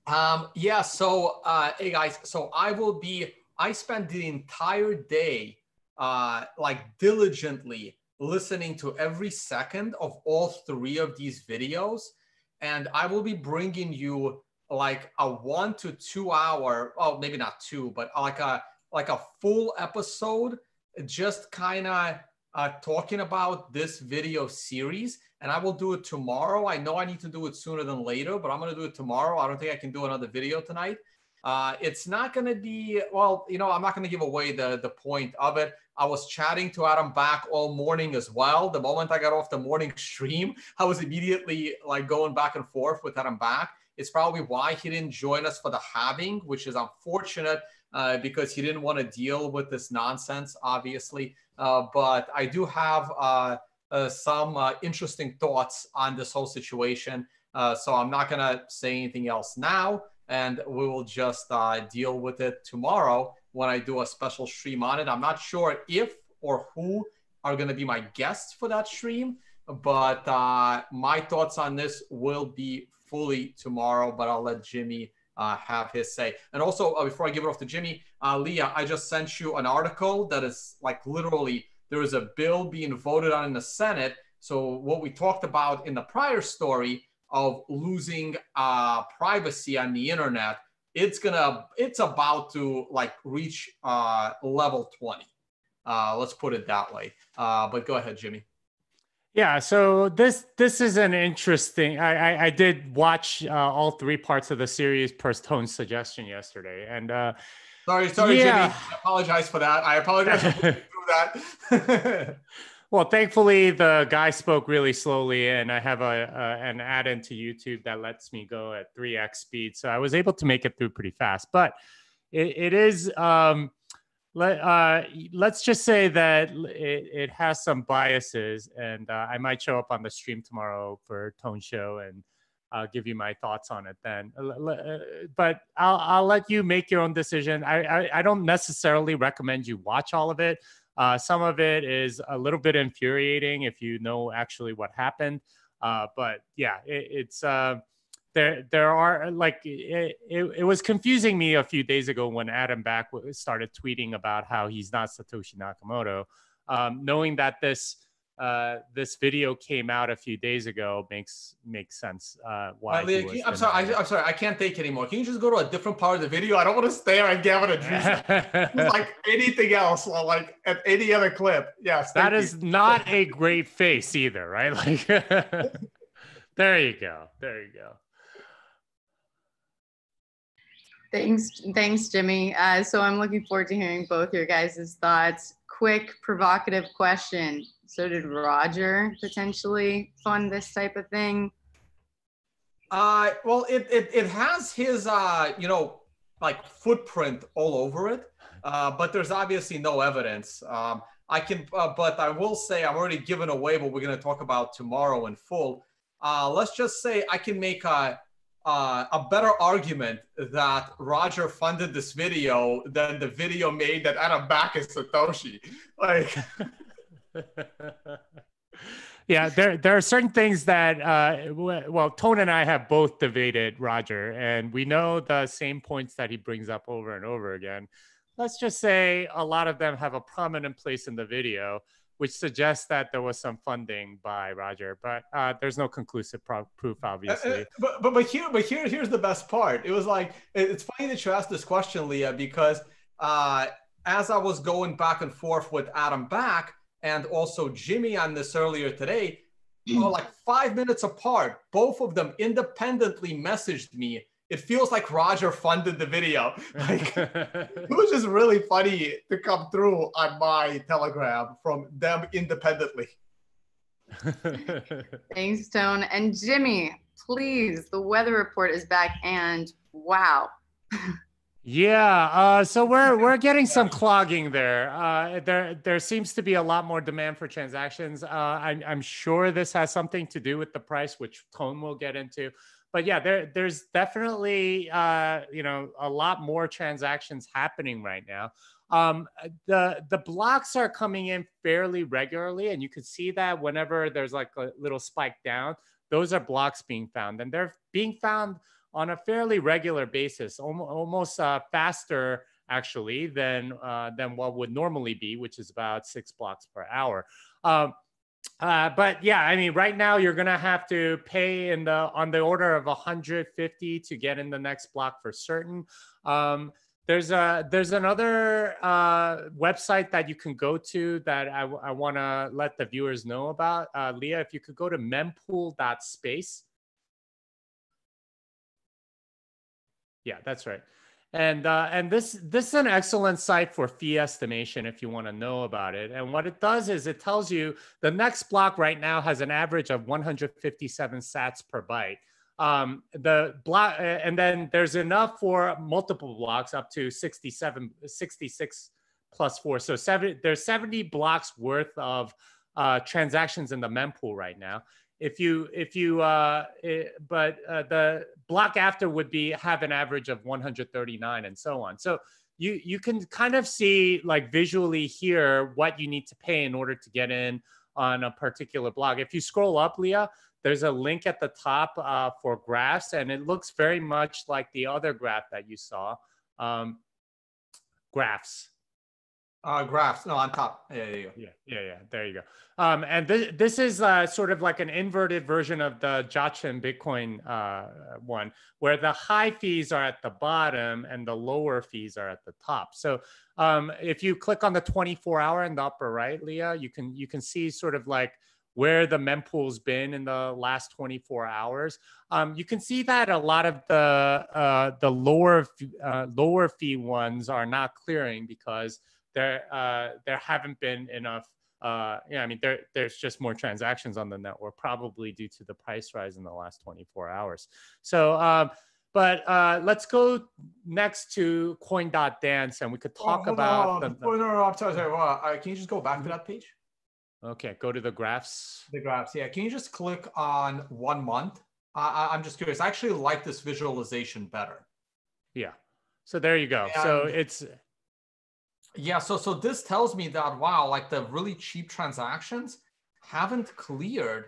Um, yeah. So, uh, hey guys. So I will be. I spent the entire day, uh, like diligently listening to every second of all three of these videos, and I will be bringing you like a one to two hour. Oh, maybe not two, but like a like a full episode, just kind of uh, talking about this video series and I will do it tomorrow. I know I need to do it sooner than later, but I'm going to do it tomorrow. I don't think I can do another video tonight. Uh, it's not going to be well, you know, I'm not going to give away the the point of it. I was chatting to Adam back all morning as well. The moment I got off the morning stream, I was immediately like going back and forth with Adam back. It's probably why he didn't join us for the halving, which is unfortunate uh, because he didn't want to deal with this nonsense, obviously. Uh, but I do have uh, some uh, interesting thoughts on this whole situation. Uh, so I'm not going to say anything else now. And we will just uh, deal with it tomorrow when I do a special stream on it. I'm not sure if or who are going to be my guests for that stream, but uh, my thoughts on this will be fully tomorrow. But I'll let Jimmy uh, have his say. And also, uh, before I give it off to Jimmy, uh, Leah, I just sent you an article that is like literally there is a bill being voted on in the Senate. So what we talked about in the prior story of losing uh, privacy on the internet, it's gonna it's about to like reach uh, level 20. Uh, let's put it that way. Uh, but go ahead, Jimmy. Yeah, so this this is an interesting. I I, I did watch uh, all three parts of the series per Tone's suggestion yesterday, and uh, Sorry, sorry, Yeah. Jimmy. I apologize for that. I apologize for going through that. well, thankfully the guy spoke really slowly, and I have a, a an add-in to YouTube that lets me go at three x speed, so I was able to make it through pretty fast. But it, it is. Um, let, uh, let's just say that it, it has some biases, and uh, I might show up on the stream tomorrow for Tone Show and uh, give you my thoughts on it then. Uh, But I'll, I'll let you make your own decision. I, I, I don't necessarily recommend you watch all of it. Uh, some of it is a little bit infuriating if you know actually what happened. Uh, but yeah, it, it's. Uh, there there are like it, it, it was confusing me a few days ago when adam back started tweeting about how he's not satoshi nakamoto um, knowing that this uh, this video came out a few days ago makes makes sense uh, why you- I'm sorry. I, I'm sorry. I can't take it anymore. Can you just go to a different part of the video? I don't want to stare at Gavin Andresen like anything else, like at any other clip. Yes, That is you. not a great face either right like there you go there you go Thanks, thanks, Jimmy. Uh, so I'm looking forward to hearing both your guys' thoughts. Quick, provocative question. So did Roger potentially fund this type of thing? Uh, well, it, it it has his uh, you know, like footprint all over it. Uh, but there's obviously no evidence. Um, I can, uh, but I will say I'm already giving away what we're going to talk about tomorrow in full. Uh, let's just say I can make a uh, a better argument that Roger funded this video than the video made that Adam back is Satoshi. Like, yeah, there there are certain things that uh, well, Tone and I have both debated Roger, and we know the same points that he brings up over and over again. Let's just say a lot of them have a prominent place in the video, which suggests that there was some funding by Roger, but uh, there's no conclusive pro- proof, Uh, uh, obviously. but but but here but here here's the best part. It was like it- it's funny that you asked this question, Leah, because uh, as I was going back and forth with Adam back and also Jimmy on this earlier today, oh, like five minutes apart, both of them independently messaged me. It feels like Roger funded the video. Like it was just really funny to come through on my telegram from them independently. Thanks, Tone. And Jimmy, please, the weather report is back, and wow, Yeah, uh, so we're we're getting some clogging there. Uh, there there seems to be a lot more demand for transactions. Uh, I'm, I'm sure this has something to do with the price, which Tone will get into. But yeah, there there's definitely uh, you know a lot more transactions happening right now. Um, the the blocks are coming in fairly regularly, and you can see that whenever there's like a little spike down, those are blocks being found, and they're being found on a fairly regular basis, almost uh, faster actually than uh, than what would normally be, which is about six blocks per hour. Um, uh, but yeah, I mean, right now you're gonna have to pay in the on the order of 150 to get in the next block for certain. Um, there's a there's another uh, website that you can go to that I, I want to let the viewers know about. Uh, Leah, if you could go to mempool.space Yeah, that's right. And uh, and this this is an excellent site for fee estimation if you want to know about it. And what it does is it tells you the next block right now has an average of 157 sats per byte. Um, the block and then there's enough for multiple blocks up to 67 66 plus four. So seven there's 70 blocks worth of uh, transactions in the mempool right now if you if you uh, it, but uh, the block after would be have an average of 139 and so on. So you you can kind of see like visually here what you need to pay in order to get in on a particular block. If you scroll up leah there's a link at the top uh, for graphs and it looks very much like the other graph that you saw um, graphs uh, graphs. No, on top. Yeah, yeah, yeah, yeah, yeah. There you go. Um, and this this is uh, sort of like an inverted version of the Jachin Bitcoin uh, one, where the high fees are at the bottom and the lower fees are at the top. So um, if you click on the 24 hour in the upper right, Leah, you can you can see sort of like where the mempool's been in the last 24 hours. Um, you can see that a lot of the uh, the lower uh, lower fee ones are not clearing because there uh, there haven't been enough. Uh, yeah, I mean, there there's just more transactions on the network, probably due to the price rise in the last 24 hours. So, um, but uh, let's go next to Coin.dance, and we could talk oh, about. No, the, no, no, no, I'm sorry, uh, can you just go back to that page? Okay, go to the graphs. The graphs, yeah. Can you just click on one month? I, I'm just curious. I actually like this visualization better. Yeah. So there you go. And so it's yeah, so so this tells me that wow, like the really cheap transactions haven't cleared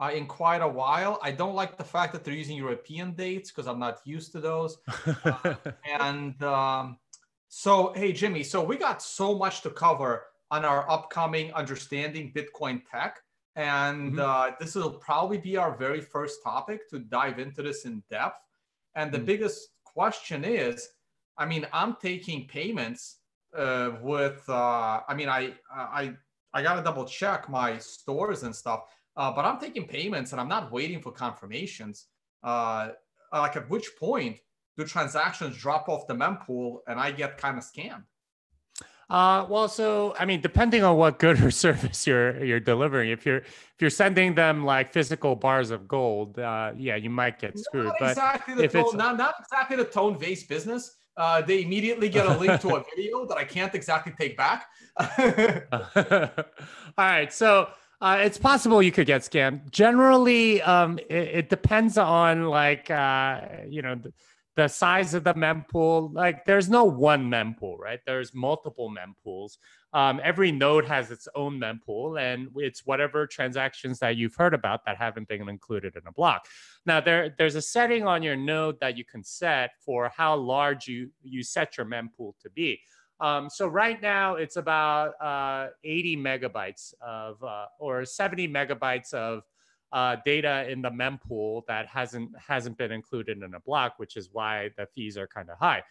uh, in quite a while. I don't like the fact that they're using European dates because I'm not used to those. uh, and um, so, hey, Jimmy, so we got so much to cover on our upcoming Understanding Bitcoin Tech. And mm-hmm. uh, this will probably be our very first topic to dive into this in depth. And the mm-hmm. biggest question is I mean, I'm taking payments uh, with uh, I mean I I I gotta double check my stores and stuff, uh, but I'm taking payments and I'm not waiting for confirmations. Uh, like at which point do transactions drop off the mempool and I get kind of scammed? Uh, well, so I mean, depending on what good or service you're you're delivering, if you're if you're sending them like physical bars of gold, uh, yeah, you might get screwed. Not but exactly the if tone, it's not, not exactly the tone Vays business, uh, they immediately get a link to a video that I can't exactly take back. All right. So uh, it's possible you could get scammed. Generally, um, it, it, depends on like, uh, you know, the, the size of the mempool. Like there's no one mempool, right? There's multiple mempools. Um, every node has its own mempool, and it's whatever transactions that you've heard about that haven't been included in a block. Now, there, there's a setting on your node that you can set for how large you, you set your mempool to be. Um, so right now it's about uh, 80 megabytes of, uh, or 70 megabytes of uh, data in the mempool that hasn't hasn't been included in a block, which is why the fees are kind of high.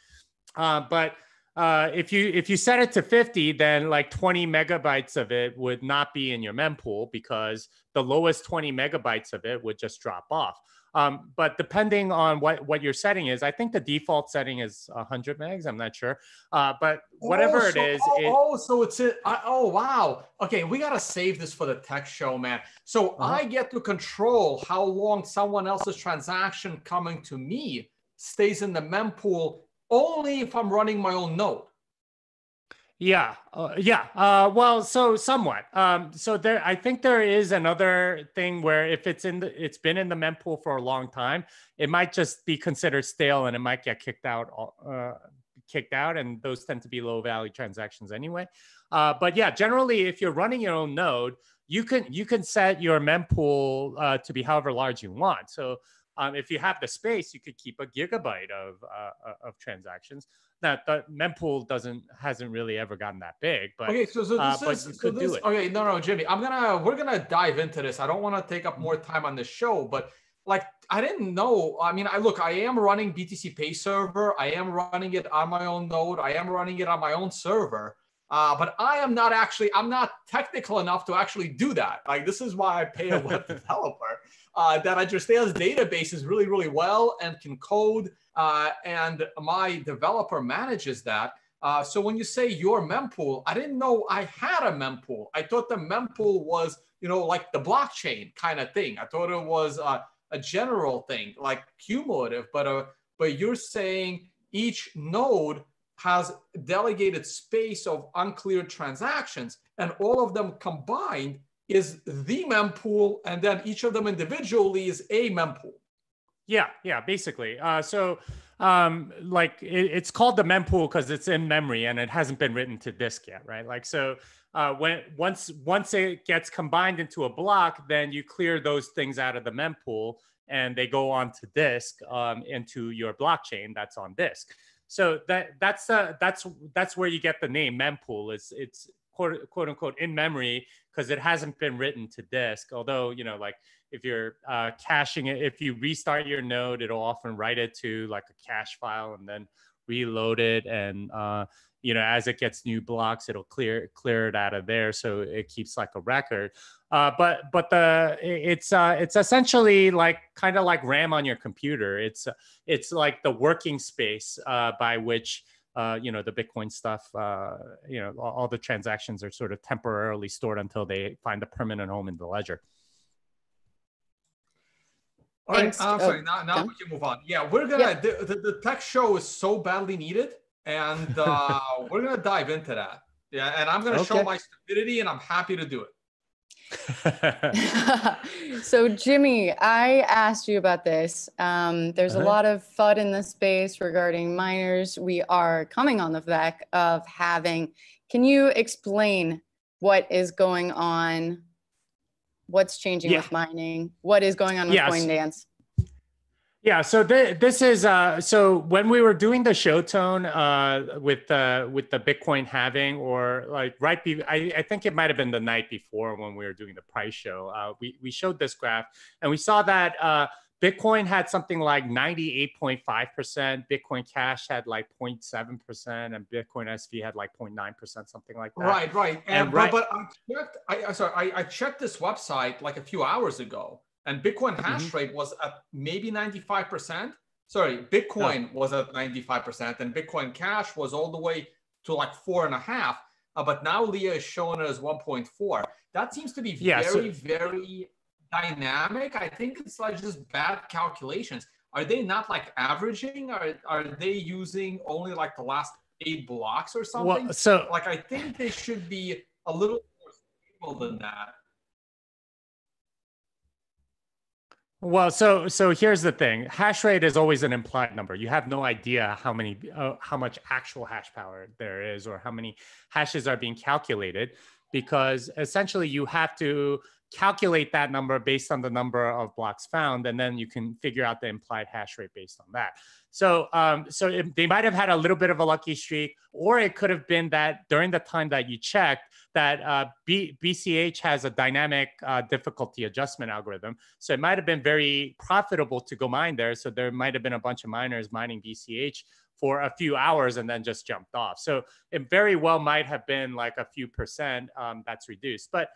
Uh, but uh, if you if you set it to 50, then like 20 megabytes of it would not be in your mempool because the lowest 20 megabytes of it would just drop off. Um, but depending on what, what your setting is, I think the default setting is 100 megs. I'm not sure, uh, but whatever oh, so, it is. Oh, it, oh, so it's it. oh wow. Okay, we gotta save this for the tech show, man. So uh-huh. I get to control how long someone else's transaction coming to me stays in the mempool only if I'm running my own node. Yeah, uh, yeah. Uh, well, so somewhat. Um, so there, I think there is another thing where if it's in the, it's been in the mempool for a long time, it might just be considered stale and it might get kicked out. Uh, kicked out, and those tend to be low value transactions anyway. Uh, but yeah, generally, if you're running your own node, you can you can set your mempool uh, to be however large you want. So um, if you have the space, you could keep a gigabyte of uh, of transactions. That the mempool doesn't hasn't really ever gotten that big, but okay. So, so uh, this uh, is so this, okay. No, no, Jimmy, I'm gonna we're gonna dive into this. I don't want to take up more time on the show, but like I didn't know. I mean, I look, I am running BTC Pay server. I am running it on my own node. I am running it on my own server. Uh, but I am not actually, I'm not technical enough to actually do that. Like this is why I pay a web developer uh, that understands databases really, really well and can code. Uh, and my developer manages that. Uh, so when you say your mempool, I didn't know I had a mempool. I thought the mempool was, you know, like the blockchain kind of thing. I thought it was uh, a general thing, like cumulative. But uh, but you're saying each node has delegated space of uncleared transactions, and all of them combined is the mempool, and then each of them individually is a mempool. Yeah, yeah, basically. Uh, so, um, like, it, it's called the mempool because it's in memory and it hasn't been written to disk yet, right? Like, so uh, when once once it gets combined into a block, then you clear those things out of the mempool and they go onto disk um, into your blockchain that's on disk. So that that's uh, that's that's where you get the name mempool. It's it's quote, quote unquote in memory because it hasn't been written to disk. Although you know, like if you're uh, caching it, if you restart your node, it'll often write it to like a cache file and then reload it. And uh, you know as it gets new blocks it'll clear clear it out of there so it keeps like a record. Uh, but but the it's uh, it's essentially like kind of like ram on your computer. It's it's like the working space uh, by which uh, you know the bitcoin stuff uh, you know all, all the transactions are sort of temporarily stored until they find a permanent home in the ledger all right, I'm sorry. Now, now we can move on. Yeah, we're gonna. Yeah. The, the, the tech show is so badly needed and uh, we're gonna dive into that. Yeah, and I'm gonna okay. show my stupidity, and I'm happy to do it. so Jimmy, I asked you about this. Um, there's uh-huh. a lot of FUD in the space regarding miners. We are coming on the back of halving. Can you explain what is going on? What's changing yeah. with mining? What is going on with yes. CoinDance? Yeah, so th- this is uh, so when we were doing the show tone uh, with uh, with the Bitcoin halving, or like right, be- I, I think it might have been the night before when we were doing the price show. Uh, we we showed this graph, and we saw that uh, Bitcoin had something like ninety eight point five percent, Bitcoin Cash had like 0.7 percent, and Bitcoin SV had like 0.9 percent, something like that. Right, right, and, and right, but, but I checked. I sorry, I, I checked this website like a few hours ago and Bitcoin hash mm-hmm. rate was at maybe 95%. Sorry, Bitcoin was at 95%, and Bitcoin Cash was all the way to like four and a half. Uh, but now Leah is showing it as 1.4. That seems to be yeah, very, so- very dynamic. I think it's like just bad calculations. Are they not like averaging? Are are they using only like the last eight blocks or something? Well, so like I think they should be a little more stable than that. Well, so so here's the thing: hash rate is always an implied number. You have no idea how many, uh, how much actual hash power there is, or how many hashes are being calculated, because essentially you have to calculate that number based on the number of blocks found, and then you can figure out the implied hash rate based on that. So, um, so it, they might have had a little bit of a lucky streak, or it could have been that during the time that you checked, that uh, B- BCH has a dynamic uh, difficulty adjustment algorithm. So it might have been very profitable to go mine there. So there might have been a bunch of miners mining BCH for a few hours and then just jumped off. So it very well might have been like a few percent um, that's reduced. But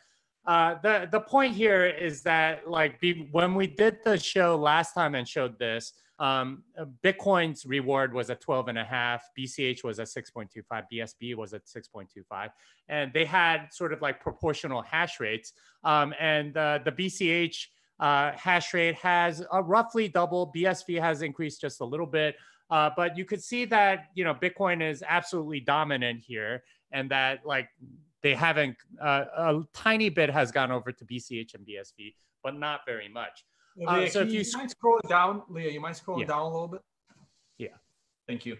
uh, the the point here is that like be, when we did the show last time and showed this, um, uh, Bitcoin's reward was at 12 and a half, BCH was at 6.25, BSV was at 6.25. And they had sort of like proportional hash rates. Um, and uh, the BCH uh, hash rate has a roughly double. BSV has increased just a little bit, uh, but you could see that you know Bitcoin is absolutely dominant here, and that like they haven't uh, a tiny bit has gone over to BCH and BSV, but not very much. Leah, so if you, you mind scrolling down, Leah, you might scroll yeah. down a little bit? Yeah. Thank you.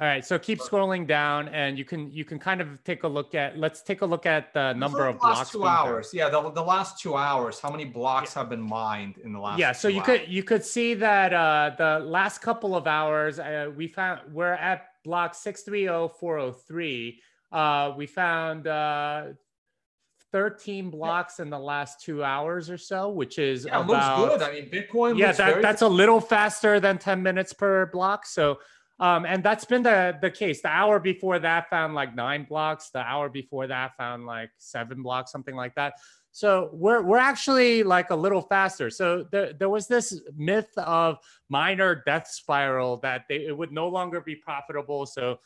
All right, so keep scrolling down, and you can you can kind of take a look at. Let's take a look at the number of last blocks. Two hours, yeah, the, the last two hours. How many blocks yeah. have been mined in the last? Yeah, so you hours? could you could see that uh, the last couple of hours, uh, we found we're at block six three zero four zero three. Uh, we found uh, 13 blocks yeah. in the last two hours or so, which is yeah, about, looks good. I mean, Bitcoin. Yeah, that, that's a little faster than 10 minutes per block. So, um, and that's been the the case. The hour before that found like nine blocks. The hour before that found like seven blocks, something like that. So we're we're actually like a little faster. So there there was this myth of miner death spiral that they, it would no longer be profitable. So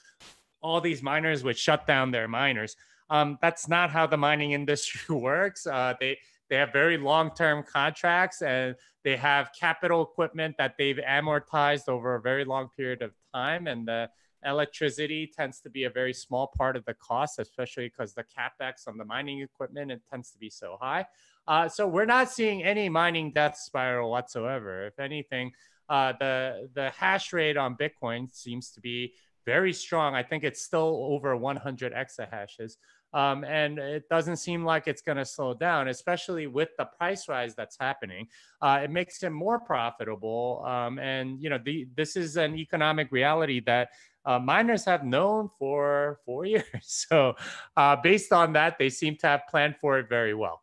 all these miners would shut down their miners. Um, that's not how the mining industry works. Uh, they they have very long-term contracts and they have capital equipment that they've amortized over a very long period of time, and the electricity tends to be a very small part of the cost, especially because the capex on the mining equipment it tends to be so high. Uh, so we're not seeing any mining death spiral whatsoever. If anything, uh, the the hash rate on Bitcoin seems to be very strong. I think it's still over 100 exahashes. Um, and it doesn't seem like it's going to slow down, especially with the price rise that's happening. Uh, it makes it more profitable. Um, and, you know, the, this is an economic reality that uh, miners have known for four years. So, uh, based on that, they seem to have planned for it very well.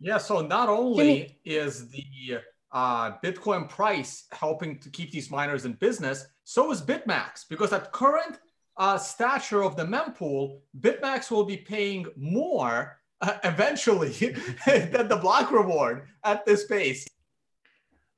Yeah. So, not only is the uh, Bitcoin price helping to keep these miners in business, so is BitMEX, because at current uh, stature of the mempool, BitMEX will be paying more uh, eventually than the block reward at this pace.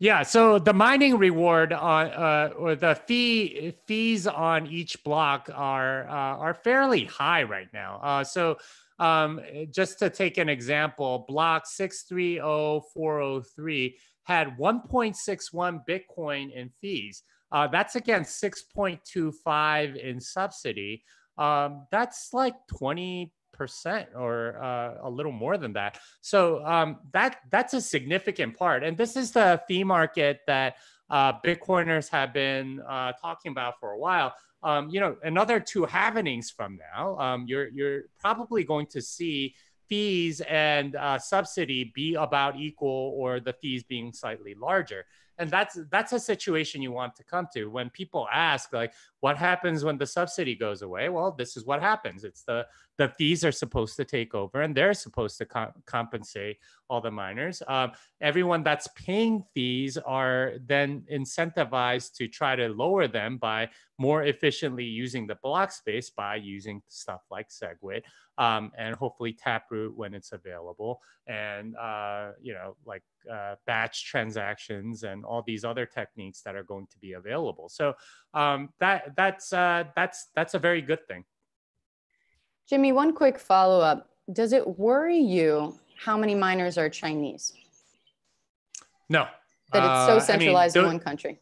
Yeah, so the mining reward on uh, or the fee fees on each block are uh, are fairly high right now. Uh, so um, just to take an example, block six three zero four zero three had one point six one Bitcoin in fees. Uh, that's against 6.25 in subsidy. Um, that's like 20 percent or uh, a little more than that. So um, that that's a significant part, and this is the fee market that uh, Bitcoiners have been uh, talking about for a while. Um, you know, another two halvenings from now, um, you're you're probably going to see fees and uh, subsidy be about equal, or the fees being slightly larger. And that's that's a situation you want to come to. When people ask like what happens when the subsidy goes away? Well this is what happens. It's the the fees are supposed to take over and they're supposed to co- compensate all the miners. Um, everyone that's paying fees are then incentivized to try to lower them by more efficiently using the block space by using stuff like segwit um, and hopefully taproot when it's available and uh, you know like uh, batch transactions and all these other techniques that are going to be available. So um, that that's uh, that's that's a very good thing. Jimmy, one quick follow up: Does it worry you how many miners are Chinese? No, that it's so centralized uh, I mean, in one country.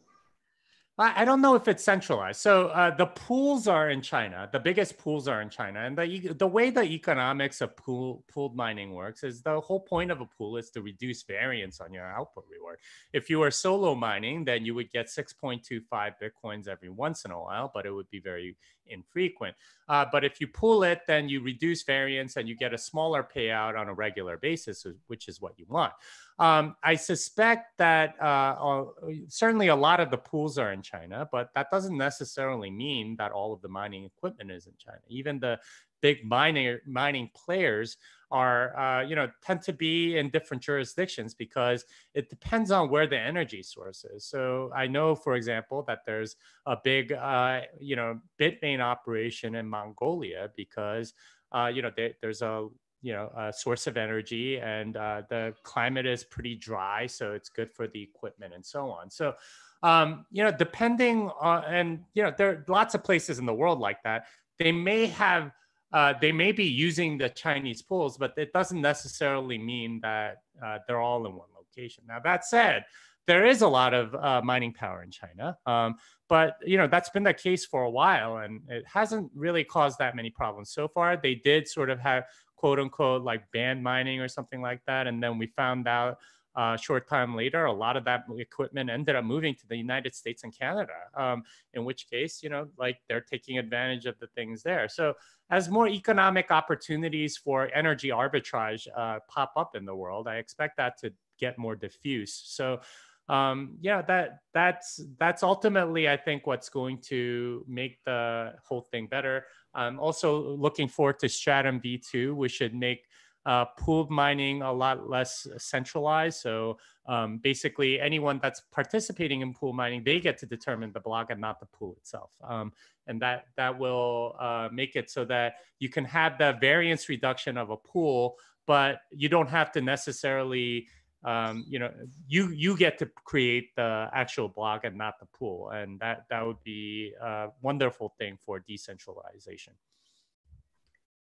I don't know if it's centralized. So uh, the pools are in China. The biggest pools are in China, and the the way the economics of pool pooled mining works is the whole point of a pool is to reduce variance on your output reward. If you were solo mining, then you would get 6.25 bitcoins every once in a while, but it would be very infrequent. Uh, but if you pool it, then you reduce variance and you get a smaller payout on a regular basis, which is what you want. Um, I suspect that uh, certainly a lot of the pools are in China, but that doesn't necessarily mean that all of the mining equipment is in China. Even the big mining mining players are uh, you know tend to be in different jurisdictions because it depends on where the energy source is. So I know, for example, that there's a big uh, you know Bitmain operation in Mongolia because uh, you know there, there's a you know a source of energy and uh, the climate is pretty dry, so it's good for the equipment and so on. So um, you know depending on and you know there are lots of places in the world like that. They may have uh, they may be using the Chinese pools, but it doesn't necessarily mean that uh, they're all in one location Now that said, there is a lot of uh, mining power in China, um, but you know that's been the case for a while, and it hasn't really caused that many problems so far. They did sort of have quote unquote like banned mining or something like that, and then we found out uh, short time later, a lot of that equipment ended up moving to the United States and Canada. Um, in which case, you know, like they're taking advantage of the things there. So as more economic opportunities for energy arbitrage uh, pop up in the world, I expect that to get more diffuse. So um, yeah, that that's that's ultimately I think what's going to make the whole thing better. I'm also looking forward to Stratum V2, which should make uh, pool mining a lot less centralized. So um, basically, anyone that's participating in pool mining, they get to determine the block and not the pool itself. Um, and that that will uh, make it so that you can have the variance reduction of a pool, but you don't have to necessarily. Um, you know, you you get to create the actual block and not the pool, and that that would be a wonderful thing for decentralization.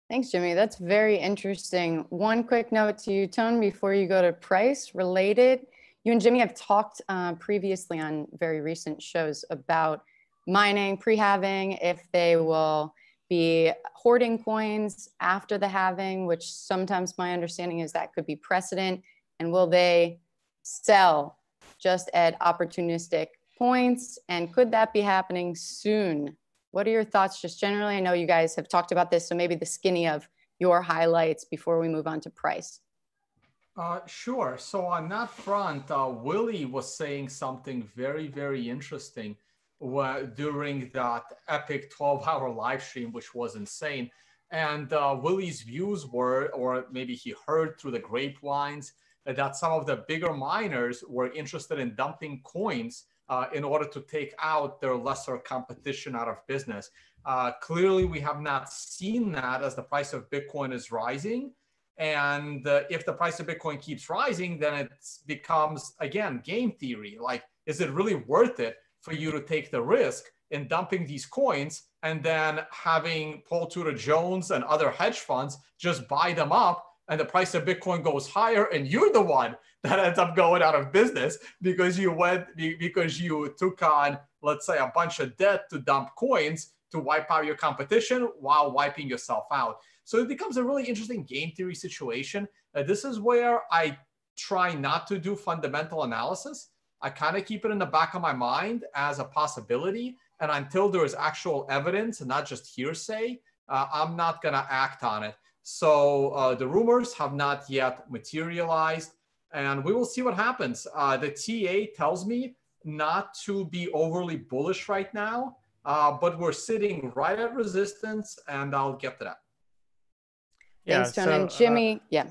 Thanks, Jimmy. That's very interesting. One quick note to you, Tone, before you go to price related. You and Jimmy have talked uh, previously on very recent shows about mining, pre-halving, if they will be hoarding coins after the halving, which sometimes my understanding is that could be precedent. And will they sell just at opportunistic points? And could that be happening soon what are your thoughts just generally? I know you guys have talked about this, so maybe the skinny of your highlights before we move on to price. Uh, sure. So on that front, uh, Willie was saying something very, very interesting during that epic 12-hour live stream, which was insane. And uh, Willie's views were, or maybe he heard through the grapevines, that some of the bigger miners were interested in dumping coins uh, in order to take out their lesser competition out of business. Uh, clearly, we have not seen that as the price of Bitcoin is rising. And uh, if the price of Bitcoin keeps rising, then it becomes, again, game theory. Like, is it really worth it for you to take the risk in dumping these coins and then having Paul Tudor Jones and other hedge funds just buy them up and the price of Bitcoin goes higher, and you're the one that ends up going out of business because you went because you took on, let's say, a bunch of debt to dump coins to wipe out your competition while wiping yourself out. So it becomes a really interesting game theory situation. Uh, this is where I try not to do fundamental analysis. I kind of keep it in the back of my mind as a possibility. And until there is actual evidence and not just hearsay, uh, I'm not going to act on it. So uh, the rumors have not yet materialized, and we will see what happens. Uh, the TA tells me not to be overly bullish right now, uh, but we're sitting right at resistance, and I'll get to that. Thanks, John. So, and Jimmy, uh, yeah.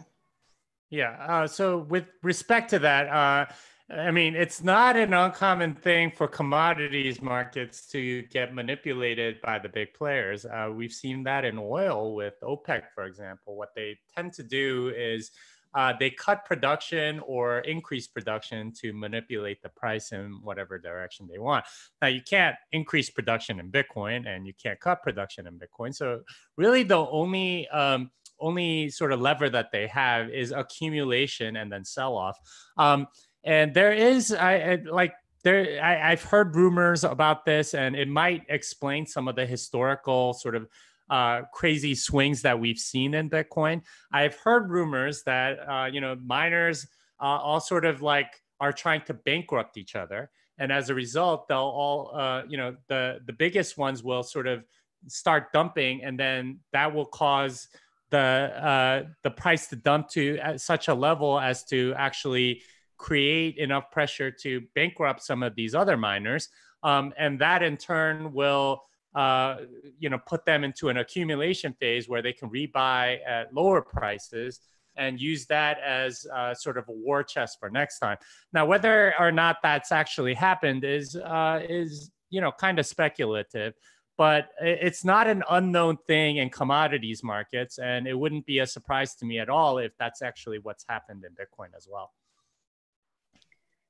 Yeah. Uh, so with respect to that, uh, I mean, it's not an uncommon thing for commodities markets to get manipulated by the big players. Uh, we've seen that in oil with OPEC, for example. What they tend to do is uh, they cut production or increase production to manipulate the price in whatever direction they want. Now, you can't increase production in Bitcoin and you can't cut production in Bitcoin. So, really, the only um, only sort of lever that they have is accumulation and then sell off. Um, and there is I, I like there I, have heard rumors about this, and it might explain some of the historical sort of uh, crazy swings that we've seen in Bitcoin. I've heard rumors that uh, you know miners uh, all sort of like are trying to bankrupt each other, and as a result, they'll all uh, you know the the biggest ones will sort of start dumping, and then that will cause the uh, the price to dump to at such a level as to actually create enough pressure to bankrupt some of these other miners. Um, and that in turn will uh, you know put them into an accumulation phase where they can rebuy at lower prices and use that as uh, sort of a war chest for next time. Now, whether or not that's actually happened is uh, is you know kind of speculative, but it's not an unknown thing in commodities markets, and it wouldn't be a surprise to me at all if that's actually what's happened in Bitcoin as well.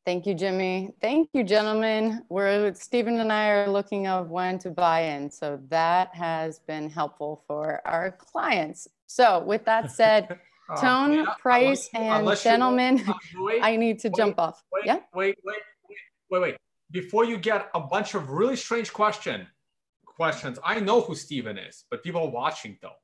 Thank you, Jimmy. Thank you, gentlemen. We're Stephen and I are looking of when to buy in. So that has been helpful for our clients. So with that said, Uh, Tone, yeah, price, and gentlemen, wait, I need to wait, jump off. wait, Yeah. wait, wait, wait, wait, wait. Before you get a bunch of really strange question questions, I know who Steven is, but people watching don't.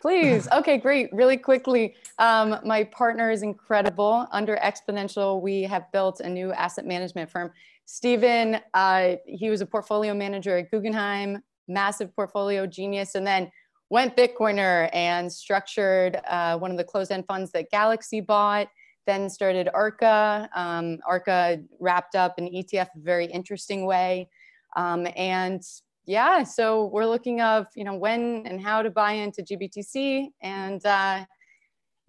Please. Okay, great. Really quickly, um, my partner is incredible. Under Exponential, we have built a new asset management firm. Stephen, uh, he was a portfolio manager at Guggenheim, massive portfolio genius, and then went Bitcoiner and structured uh, one of the closed-end funds that Galaxy bought. Then started Arca. Um, Arca wrapped up an ETF a very interesting way, um, and yeah, so we're looking of you know when and how to buy into GBTC and uh,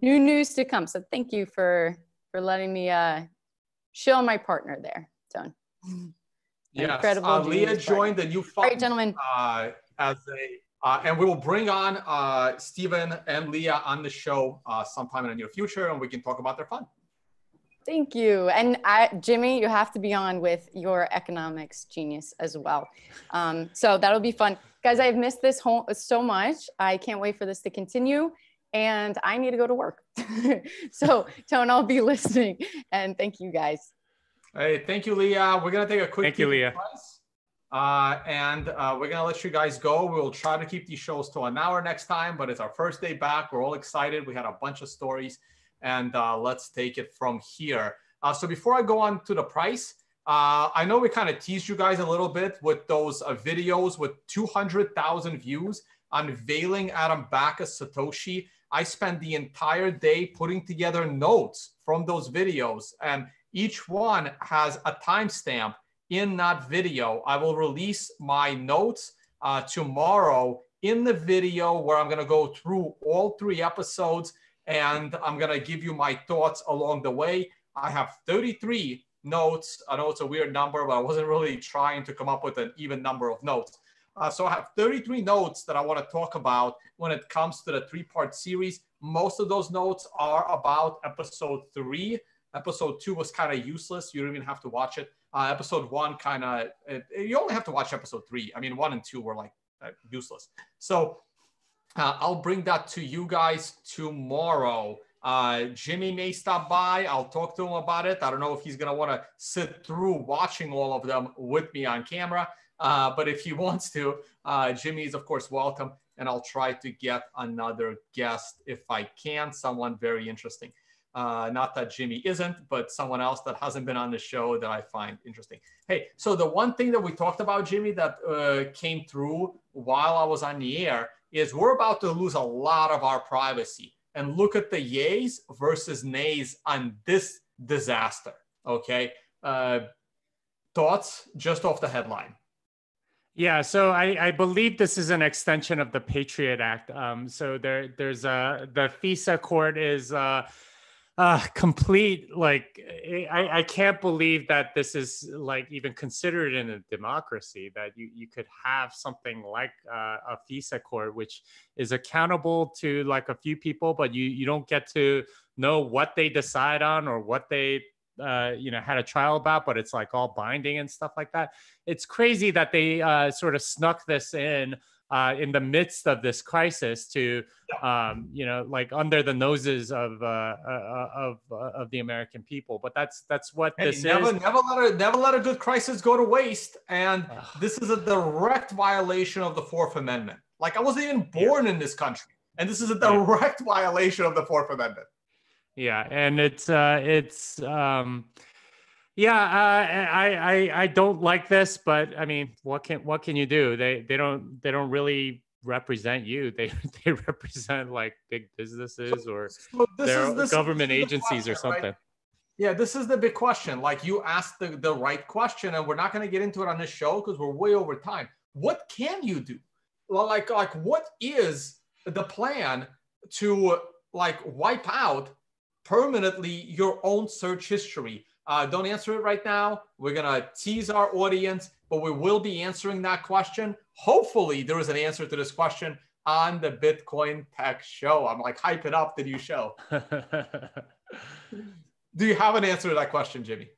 new news to come. So thank you for for letting me uh, show my partner there, Tone. Yes, Incredible uh, Leah partner. joined the new All fund right, gentlemen. uh, as a, uh, and we will bring on uh, Stephen and Leah on the show uh, sometime in the near future, and we can talk about their fund. Thank you. And I, Jimmy, you have to be on with your economics genius as well. Um, so that'll be fun. Guys, I've missed this whole, so much. I can't wait for this to continue. And I need to go to work. so, Tone, I'll be listening. And thank you guys. Hey, thank you, Leah. We're gonna take a quick. Thank you, Leah. Uh, and uh, we're gonna let you guys go. We'll try to keep these shows to an hour next time, but it's our first day back. We're all excited. We had a bunch of stories, and uh, let's take it from here. Uh, so before I go on to the price, uh, I know we kind of teased you guys a little bit with those uh, videos with 200,000 views unveiling Adam Back as Satoshi. I spent the entire day putting together notes from those videos, and each one has a timestamp in that video. I will release my notes uh, tomorrow in the video where I'm going to go through all three episodes and I'm going to give you my thoughts along the way. I have 33 notes. I know it's a weird number, but I wasn't really trying to come up with an even number of notes. Uh, so I have 33 notes that I want to talk about when it comes to the three part series. Most of those notes are about episode three. Episode two was kind of useless. You don't even have to watch it. Uh, episode one kind of, you only have to watch episode three. I mean, one and two were like uh, useless. So uh, I'll bring that to you guys tomorrow. Uh, Jimmy may stop by. I'll talk to him about it. I don't know if he's going to want to sit through watching all of them with me on camera. Uh, but if he wants to, uh, Jimmy is, of course, welcome. And I'll try to get another guest if I can, someone very interesting. Uh, not that Jimmy isn't, but someone else that hasn't been on the show that I find interesting. Hey, so the one thing that we talked about, Jimmy, that uh, came through while I was on the air is we're about to lose a lot of our privacy. And look at the yays versus nays on this disaster. Okay. Uh, thoughts just off the headline? Yeah, so I, I believe this is an extension of the Patriot Act. Um, so there there's a the FISA court is uh, uh, complete. Like I, I can't believe that this is like even considered in a democracy that you you could have something like uh, a FISA court which is accountable to like a few people, but you you don't get to know what they decide on or what they uh, you know had a trial about, but it's like all binding and stuff like that. It's crazy that they uh, sort of snuck this in uh, in the midst of this crisis to um, you know like under the noses of uh, uh, of uh, of the American people. But that's that's what Hey, this never, is. never let a never let a good crisis go to waste. And Ugh. this is a direct violation of the Fourth Amendment. Like I wasn't even born in this country, and this is a Yeah. direct violation of the Fourth Amendment. Yeah, and it's uh, it's um, yeah. Uh, I I I don't like this, but I mean, what can what can you do? They they don't they don't really represent you. They they represent like big businesses or So their this, government this is the agencies or question, right? something. Yeah, this is the big question. Like you asked the, the right question, and we're not going to get into it on this show because we're way over time. What can you do? Well, like like what is the plan to like wipe out permanently your own search history? Uh, don't answer it right now. We're gonna tease our audience, but we will be answering that question. Hopefully, there is an answer to this question on the Bitcoin Tech Show. I'm like hyping up the new show. Do you have an answer to that question, Jimmy?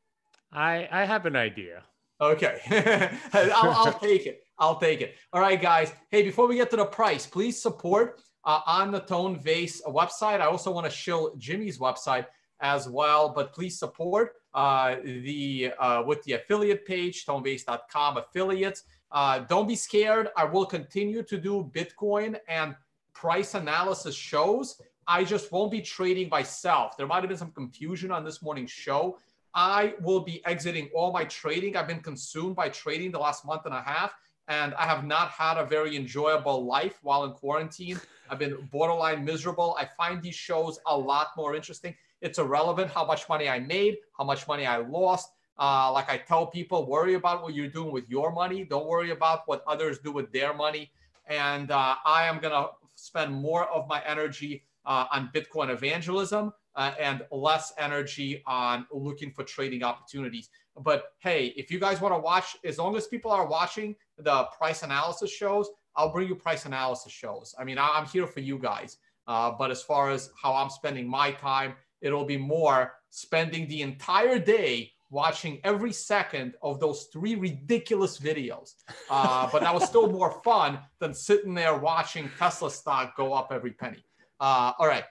I I have an idea. Okay, I'll, I'll take it. I'll take it. All right, guys. Hey, before we get to the price, please support uh, on the Tone Vays website. I also want to show Jimmy's website as well, but please support uh, the uh, with the affiliate page, tonevays.com affiliates. Uh, don't be scared. I will continue to do Bitcoin and price analysis shows. I just won't be trading myself. There might have been some confusion on this morning's show. I will be exiting all my trading. I've been consumed by trading the last month and a half, and I have not had a very enjoyable life while in quarantine. I've been borderline miserable. I find these shows a lot more interesting. It's irrelevant how much money I made, how much money I lost. Uh, like I tell people, worry about what you're doing with your money. Don't worry about what others do with their money. And uh, I am going to spend more of my energy uh, on Bitcoin evangelism uh, and less energy on looking for trading opportunities. But hey, if you guys want to watch, as long as people are watching the price analysis shows, I'll bring you price analysis shows. I mean, I'm here for you guys. Uh, but as far as how I'm spending my time, it'll be more spending the entire day watching every second of those three ridiculous videos. Uh, but that was still more fun than sitting there watching Tesla stock go up every penny. Uh, all right.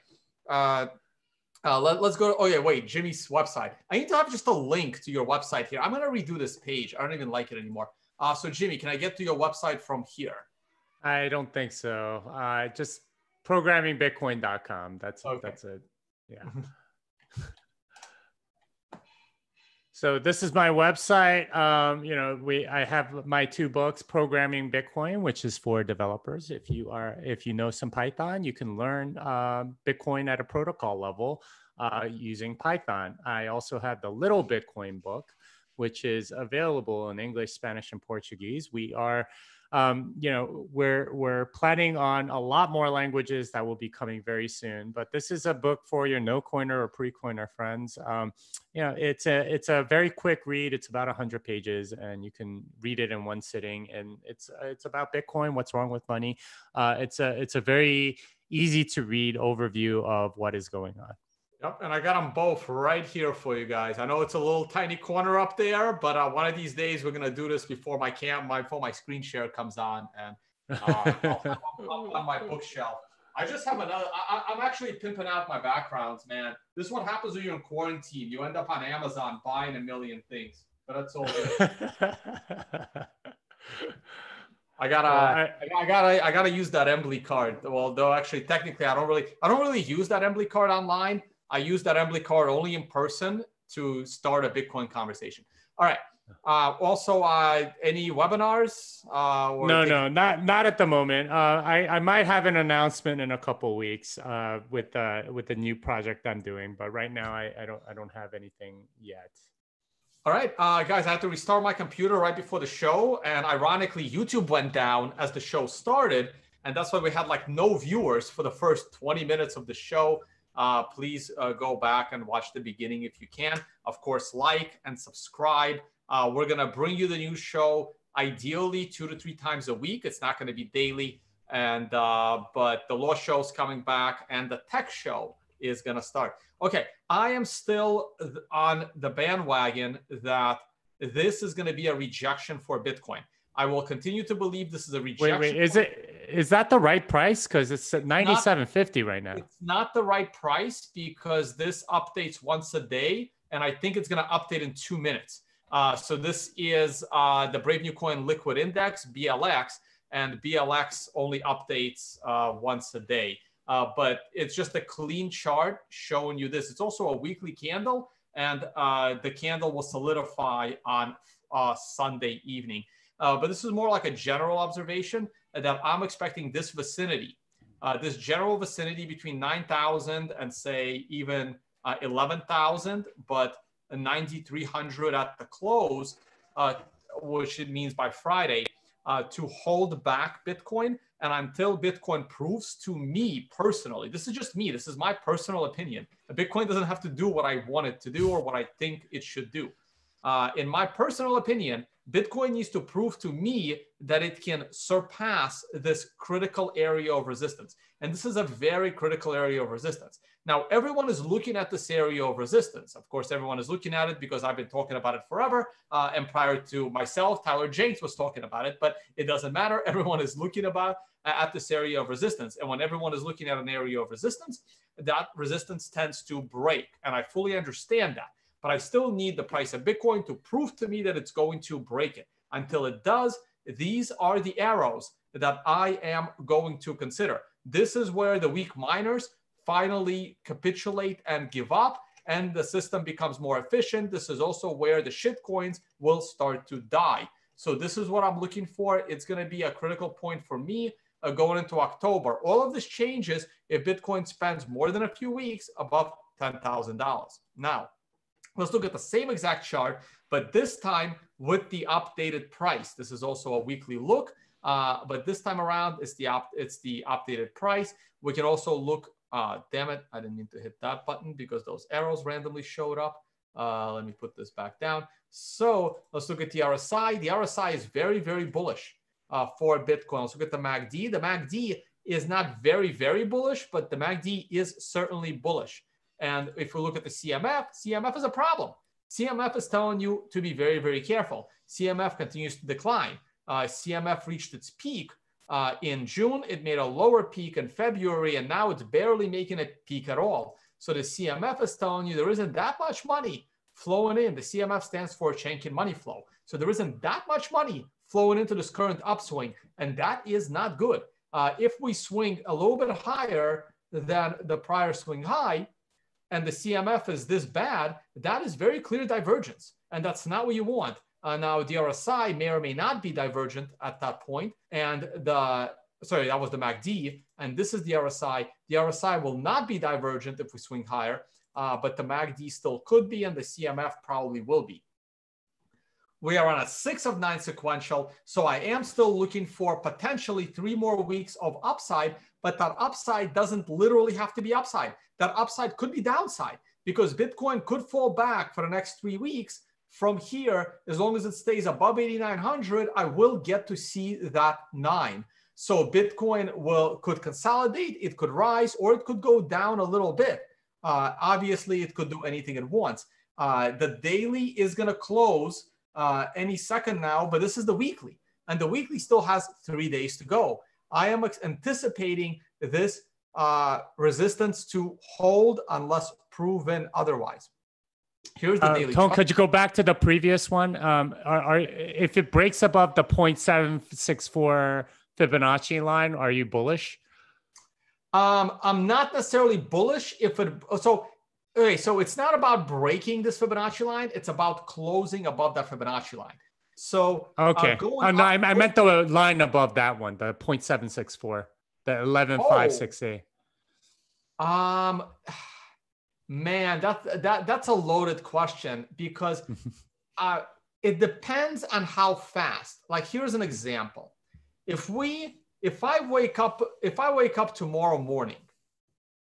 Uh, uh, let, us go. To, oh yeah, wait, Jimmy's website. I need to have just a link to your website here. I'm gonna redo this page. I don't even like it anymore. Uh, so Jimmy, can I get to your website from here? I don't think so. Uh, just programmingbitcoin.com. That's okay. that's it. Yeah. So this is my website. Um, you know, we I have my two books, Programming Bitcoin, which is for developers. If you are if you know some Python, you can learn uh, Bitcoin at a protocol level uh, using Python. I also have the Little Bitcoin book, which is available in English, Spanish, and Portuguese. We are um, you know, we're we're planning on a lot more languages that will be coming very soon. But this is a book for your no coiner or pre coiner friends. Um, you know, it's a it's a very quick read. It's about hundred pages, and you can read it in one sitting. And it's it's about Bitcoin. What's wrong with money? Uh, it's a it's a very easy to read overview of what is going on. Yep, and I got them both right here for you guys. I know it's a little tiny corner up there, but uh, one of these days we're gonna do this before my cam, my phone, my screen share comes on, and uh, on my bookshelf. I just have another. I, am actually pimping out my backgrounds, man. This is what happens when you're in quarantine. You end up on Amazon buying a million things, but that's all good. I gotta, I, I, gotta, I gotta use that Embily card. Well, though actually, technically, I don't really, I don't really use that Embily card online. I use that Embily card only in person to start a Bitcoin conversation. All right. Uh, also, uh, any webinars? Uh, no, no, not not at the moment. Uh, I I might have an announcement in a couple weeks uh, with with the new project I'm doing, but right now I, I don't I don't have anything yet. All right, uh, guys, I had to restart my computer right before the show, and ironically, YouTube went down as the show started, and that's why we had like no viewers for the first 20 minutes of the show uh, please uh, go back and watch the beginning if you can. Of course, like and subscribe. Uh, we're going to bring you the new show ideally two to three times a week. It's not going to be daily. And uh, but the law show is coming back and the tech show is going to start. Okay, I am still on the bandwagon that this is going to be a rejection for Bitcoin. I will continue to believe this is a rejection. Wait, wait, is it is that the right price? Because it's at ninety seven fifty right now. It's not the right price because this updates once a day, and I think it's going to update in two minutes. Uh, so this is uh, the Brave New Coin Liquid Index (BLX), and BLX only updates uh, once a day. Uh, but it's just a clean chart showing you this. It's also a weekly candle, and uh, the candle will solidify on uh, Sunday evening. Uh, but this is more like a general observation that I'm expecting this vicinity, uh, this general vicinity between 9,000 and say even uh, 11,000, but 9,300 at the close, uh, which it means by Friday, uh, to hold back Bitcoin. And until Bitcoin proves to me personally, this is just me, this is my personal opinion. Bitcoin doesn't have to do what I want it to do or what I think it should do. Uh, in my personal opinion, Bitcoin needs to prove to me that it can surpass this critical area of resistance. And this is a very critical area of resistance. Now, everyone is looking at this area of resistance. Of course, everyone is looking at it because I've been talking about it forever. Uh, and prior to myself, Tyler Jenks was talking about it, but it doesn't matter. Everyone is looking about uh, at this area of resistance. And when everyone is looking at an area of resistance, that resistance tends to break. And I fully understand that. But I still need the price of Bitcoin to prove to me that it's going to break it. Until it does, these are the arrows that I am going to consider. This is where the weak miners finally capitulate and give up and the system becomes more efficient. This is also where the shitcoins will start to die. So this is what I'm looking for. It's going to be a critical point for me uh, going into October. All of this changes if Bitcoin spends more than a few weeks above $10,000. Now, let's look at the same exact chart, but this time with the updated price. This is also a weekly look, uh, but this time around it's the op- it's the updated price. We can also look uh, damn it, I didn't mean to hit that button because those arrows randomly showed up. Uh, let me put this back down. So let's look at the RSI. The RSI is very, very bullish uh, for Bitcoin. Let's look at the MACD. The MACD is not very, very bullish, but the MACD is certainly bullish. And if we look at the CMF, CMF is a problem. CMF is telling you to be very, very careful. CMF continues to decline. Uh, CMF reached its peak uh, in June, it made a lower peak in February, and now it's barely making a peak at all. So the CMF is telling you there isn't that much money flowing in. The CMF stands for Chaikin money flow. So there isn't that much money flowing into this current upswing, and that is not good. Uh, if we swing a little bit higher than the prior swing high, and the CMF is this bad, that is very clear divergence, and that's not what you want. Uh, now, the RSI may or may not be divergent at that point, and the sorry, that was the MACD, and this is the RSI. The RSI will not be divergent if we swing higher, uh, but the MACD still could be, and the CMF probably will be. We are on a six of nine sequential, so I am still looking for potentially three more weeks of upside, but that upside doesn't literally have to be upside. That upside could be downside because Bitcoin could fall back for the next three weeks from here, as long as it stays above 8,900, I will get to see that nine. So Bitcoin will could consolidate, it could rise, or it could go down a little bit. Uh, obviously, it could do anything at once. Uh, the daily is going to close uh, any second now, but this is the weekly, and the weekly still has three days to go. I am anticipating this uh, resistance to hold unless proven otherwise. Here's the uh, daily. Tone, could you go back to the previous one? Um, are, are if it breaks above the 0.764 Fibonacci line, are you bullish? Um, I'm not necessarily bullish if it so okay, so it's not about breaking this Fibonacci line, it's about closing above that Fibonacci line. So uh, okay, uh, uh, no, I, I, meant the line above that one, the 0.764, the 11568. Oh. Um Man, that that that's a loaded question because uh, it depends on how fast. Like here's an example: if we if I wake up if I wake up tomorrow morning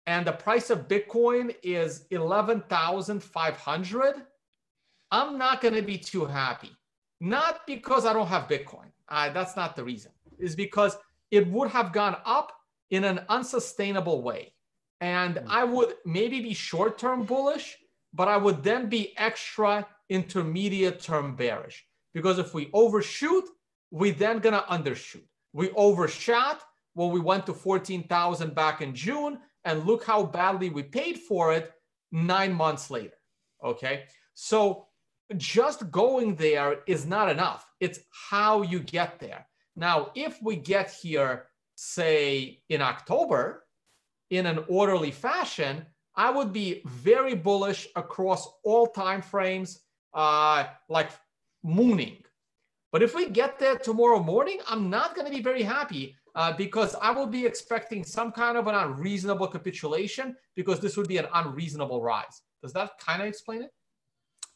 and the price of Bitcoin is eleven thousand five hundred, I'm not going to be too happy. Not because I don't have Bitcoin. Uh, that's not the reason. Is because it would have gone up in an unsustainable way. And hmm. I would maybe be short term bullish, but I would then be extra intermediate term bearish. Because if we overshoot, we then gonna undershoot. We overshot when we went to 14,000 back in June, and look how badly we paid for it nine months later. Okay. So just going there is not enough. It's how you get there. Now, if we get here, say in October, in an orderly fashion, I would be very bullish across all time frames, uh, like mooning. But if we get there tomorrow morning, I'm not going to be very happy uh, because I will be expecting some kind of an unreasonable capitulation because this would be an unreasonable rise. Does that kind of explain it?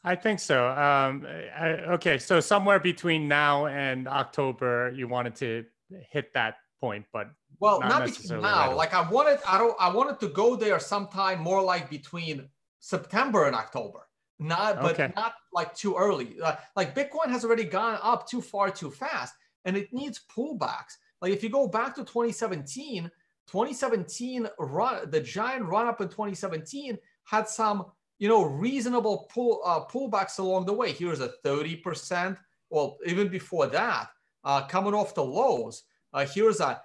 I think so. Um, I, okay, so somewhere between now and October, you wanted to hit that point, but well, not, not between now. Right like I wanted, I don't, I wanted to go there sometime more like between September and October. not but Okay. not like too early. Uh, like Bitcoin has already gone up too far too fast, and it needs pullbacks. Like if you go back to 2017, 2017 run the giant run up in 2017 had some you know reasonable pull uh, pullbacks along the way. Here's a 30 percent. Well, even before that, uh, coming off the lows. Uh, here's a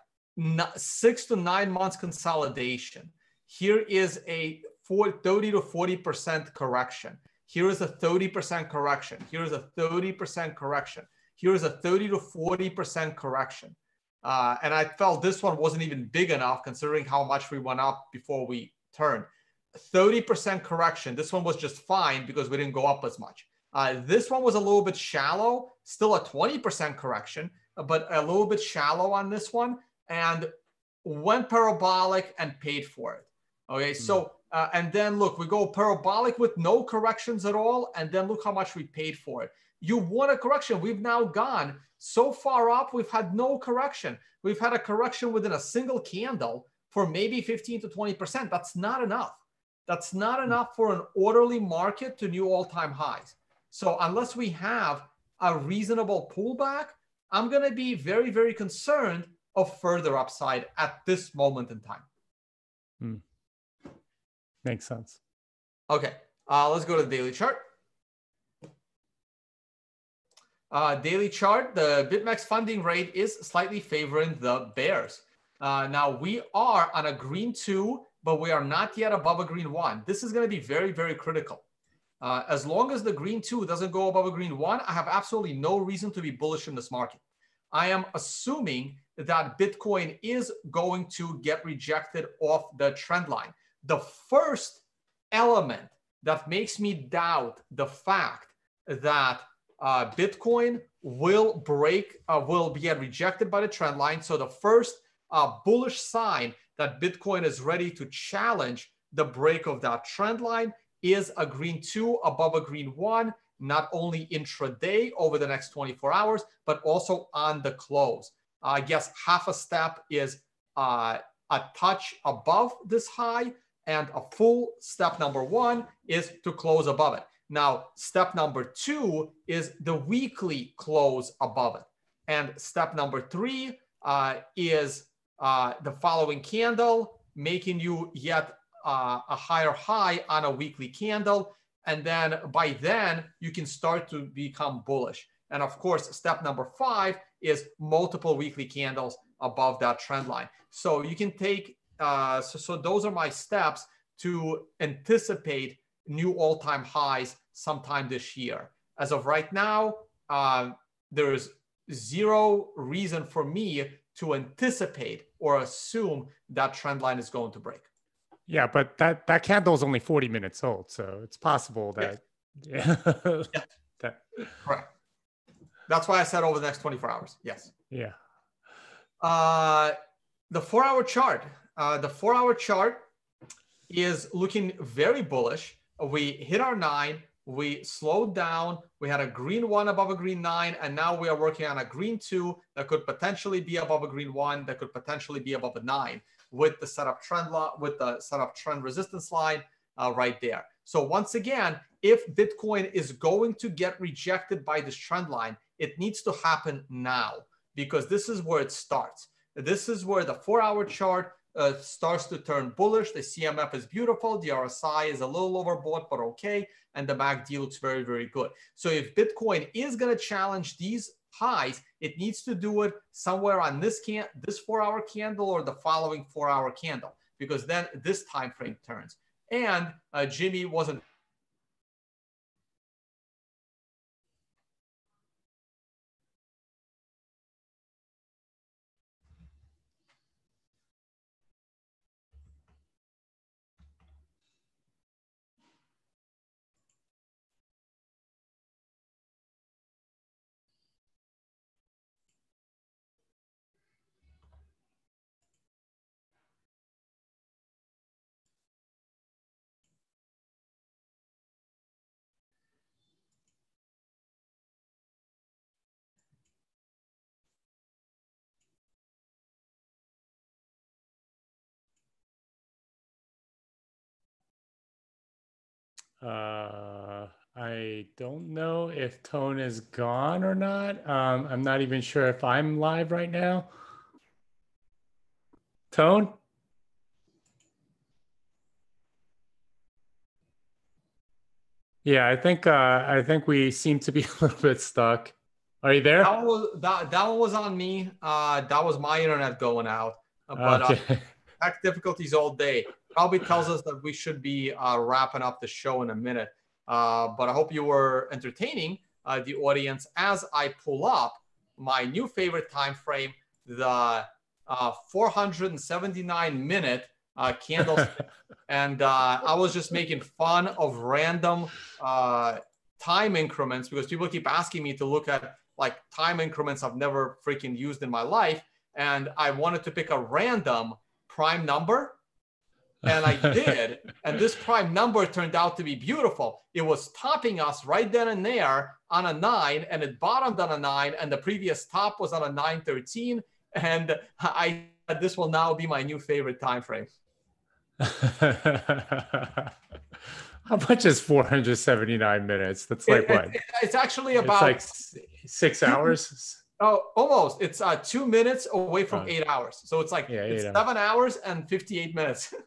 six to nine months consolidation. Here is a four, 30 to 40 percent correction. Here is a 30 percent correction. Here is a 30 percent correction. Here is a 30 to 40 percent correction. Uh, and I felt this one wasn't even big enough considering how much we went up before we turned. 30% correction. This one was just fine because we didn't go up as much. Uh, this one was a little bit shallow, still a 20% correction, but a little bit shallow on this one and went parabolic and paid for it. Okay, so, uh, and then look, we go parabolic with no corrections at all, and then look how much we paid for it. You want a correction. We've now gone so far up, we've had no correction. We've had a correction within a single candle for maybe 15 to 20%. That's not enough. That's not enough for an orderly market to new all time highs. So, unless we have a reasonable pullback, I'm going to be very, very concerned of further upside at this moment in time. Hmm. Makes sense. Okay, uh, let's go to the daily chart. Uh, daily chart, the BitMEX funding rate is slightly favoring the bears. Uh, now we are on a green two, but we are not yet above a green one. This is going to be very, very critical. Uh, as long as the green two doesn't go above a green one, I have absolutely no reason to be bullish in this market. I am assuming that Bitcoin is going to get rejected off the trend line. The first element that makes me doubt the fact that uh, Bitcoin will break, uh, will get rejected by the trend line. So the first uh, bullish sign that Bitcoin is ready to challenge the break of that trend line is a green two above a green one, not only intraday over the next 24 hours, but also on the close. I guess half a step is uh, a touch above this high, and a full step number one is to close above it. Now, step number two is the weekly close above it. And step number three uh, is uh, the following candle, making you yet uh, a higher high on a weekly candle. And then by then, you can start to become bullish. And of course, step number five is multiple weekly candles above that trend line. So you can take, uh, so, so those are my steps to anticipate new all-time highs sometime this year. As of right now, uh, there is zero reason for me to anticipate or assume that trend line is going to break. Yeah, but that that candle is only 40 minutes old, so it's possible that yeah. Yeah. that Correct. That's why I said over the next 24 hours. Yes. yeah. Uh, the four hour chart. Uh, the four hour chart is looking very bullish. We hit our nine, we slowed down, we had a green one above a green nine, and now we are working on a green two that could potentially be above a green one, that could potentially be above a nine with the setup trend line, with the setup trend resistance line uh, right there. So once again, if Bitcoin is going to get rejected by this trend line, it needs to happen now because this is where it starts. This is where the four hour chart uh, starts to turn bullish. The CMF is beautiful. The RSI is a little overbought, but okay. And the MACD looks very, very good. So if Bitcoin is going to challenge these highs, it needs to do it somewhere on this can this four hour candle or the following four hour candle, because then this time frame turns. And uh, Jimmy wasn't Uh, I don't know if Tone is gone or not. Um, I'm not even sure if I'm live right now. Tone? Yeah, I think uh, I think we seem to be a little bit stuck. Are you there? That was that, that was on me. Uh, that was my internet going out. Uh, but uh, okay. uh, tech difficulties all day probably tells us that we should be uh, wrapping up the show in a minute. Uh, but I hope you were entertaining uh, the audience as I pull up my new favorite time frame, the uh, 479 minute uh, candlestick. and uh, I was just making fun of random uh, time increments because people keep asking me to look at like time increments I've never freaking used in my life. And I wanted to pick a random prime number and I did. and this prime number turned out to be beautiful. It was topping us right then and there on a nine, and it bottomed on a nine, and the previous top was on a 913. And I this will now be my new favorite time frame. How much is 479 minutes? That's like it, what? It, it's actually about it's like six hours. Oh, almost. It's uh, two minutes away from oh. eight hours. So it's like yeah, it's seven hours and 58 minutes.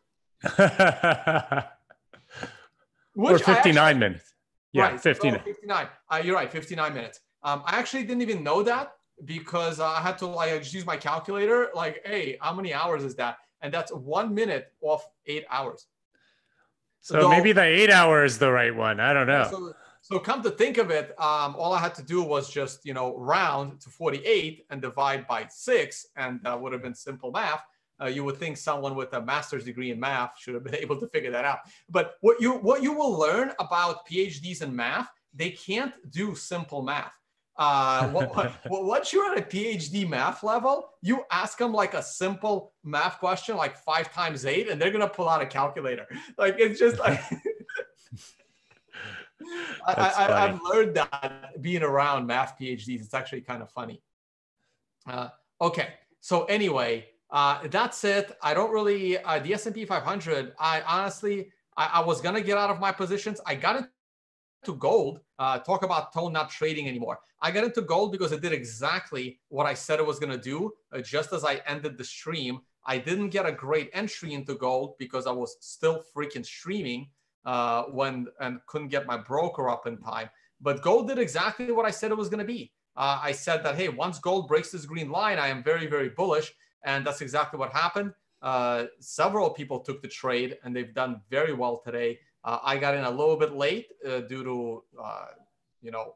or 59 actually, minutes. Yeah, right, 59. 59. Uh, you're right, 59 minutes. Um, I actually didn't even know that because uh, I had to like just use my calculator. Like, hey, how many hours is that? And that's one minute off eight hours. So, so maybe the eight hour is the right one. I don't know. So, so come to think of it, um, all I had to do was just you know round to 48 and divide by six, and that would have been simple math. Uh, you would think someone with a master's degree in math should have been able to figure that out. But what you what you will learn about PhDs in math, they can't do simple math. Uh, what, what, once you're at a PhD math level, you ask them like a simple math question, like five times eight, and they're gonna pull out a calculator. Like it's just like. I, have learned that being around math PhDs. It's actually kind of funny. Uh, okay, so anyway, uh, that's it. I don't really uh, the S and P 500. I honestly, I, I, was gonna get out of my positions. I got into gold. Uh, talk about tone not trading anymore. I got into gold because it did exactly what I said it was gonna do. Uh, just as I ended the stream, I didn't get a great entry into gold because I was still freaking streaming uh, when and couldn't get my broker up in time. But gold did exactly what I said it was gonna be. Uh, I said that hey, once gold breaks this green line, I am very very bullish and that's exactly what happened. Uh, several people took the trade and they've done very well today. Uh, I got in a little bit late uh, due to, uh, you know,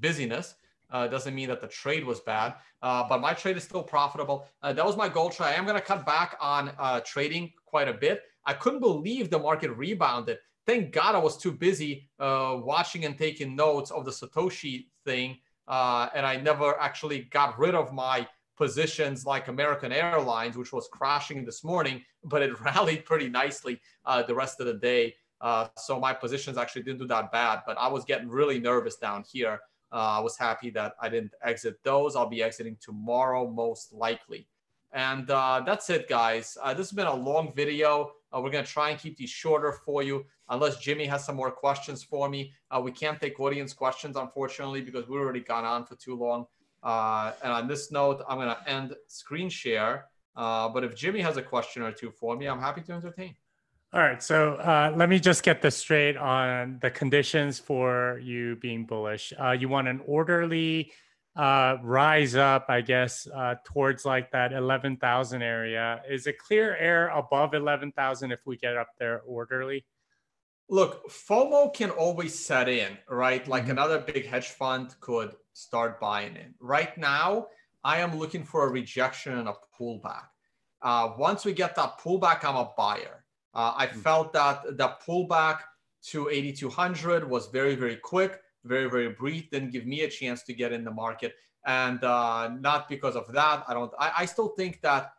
busyness. Uh, doesn't mean that the trade was bad, uh, but my trade is still profitable. that was my goal trade. I am going to cut back on trading quite a bit. I couldn't believe the market rebounded. Thank God I was too busy watching and taking notes of the Satoshi thing. and I never actually got rid of my positions like American Airlines, which was crashing this morning, but it rallied pretty nicely uh, the rest of the day. Uh, so my positions actually didn't do that bad, but I was getting really nervous down here. Uh, I was happy that I didn't exit those. I'll be exiting tomorrow, most likely. And uh, that's it, guys. Uh, this has been a long video. Uh, we're going to try and keep these shorter for you, unless Jimmy has some more questions for me. we can't take audience questions, unfortunately, because we've already gone on for too long. Uh, and on this note, I'm going to end screen share. Uh, but if Jimmy has a question or two for me, I'm happy to entertain. All right. So uh, let me just get this straight on the conditions for you being bullish. Uh, you want an orderly uh, rise up, I guess, uh, towards like that 11,000 area. Is it clear air above 11,000 if we get up there orderly? Look, FOMO can always set in, right? Like mm-hmm. another big hedge fund could start buying in. Right now, I am looking for a rejection and a pullback. Uh, once we get that pullback, I'm a buyer. Uh, I mm-hmm. felt that the pullback to 8,200 was very, very quick, very, very brief, didn't give me a chance to get in the market. And uh, not because of that, I don't, I, I still think that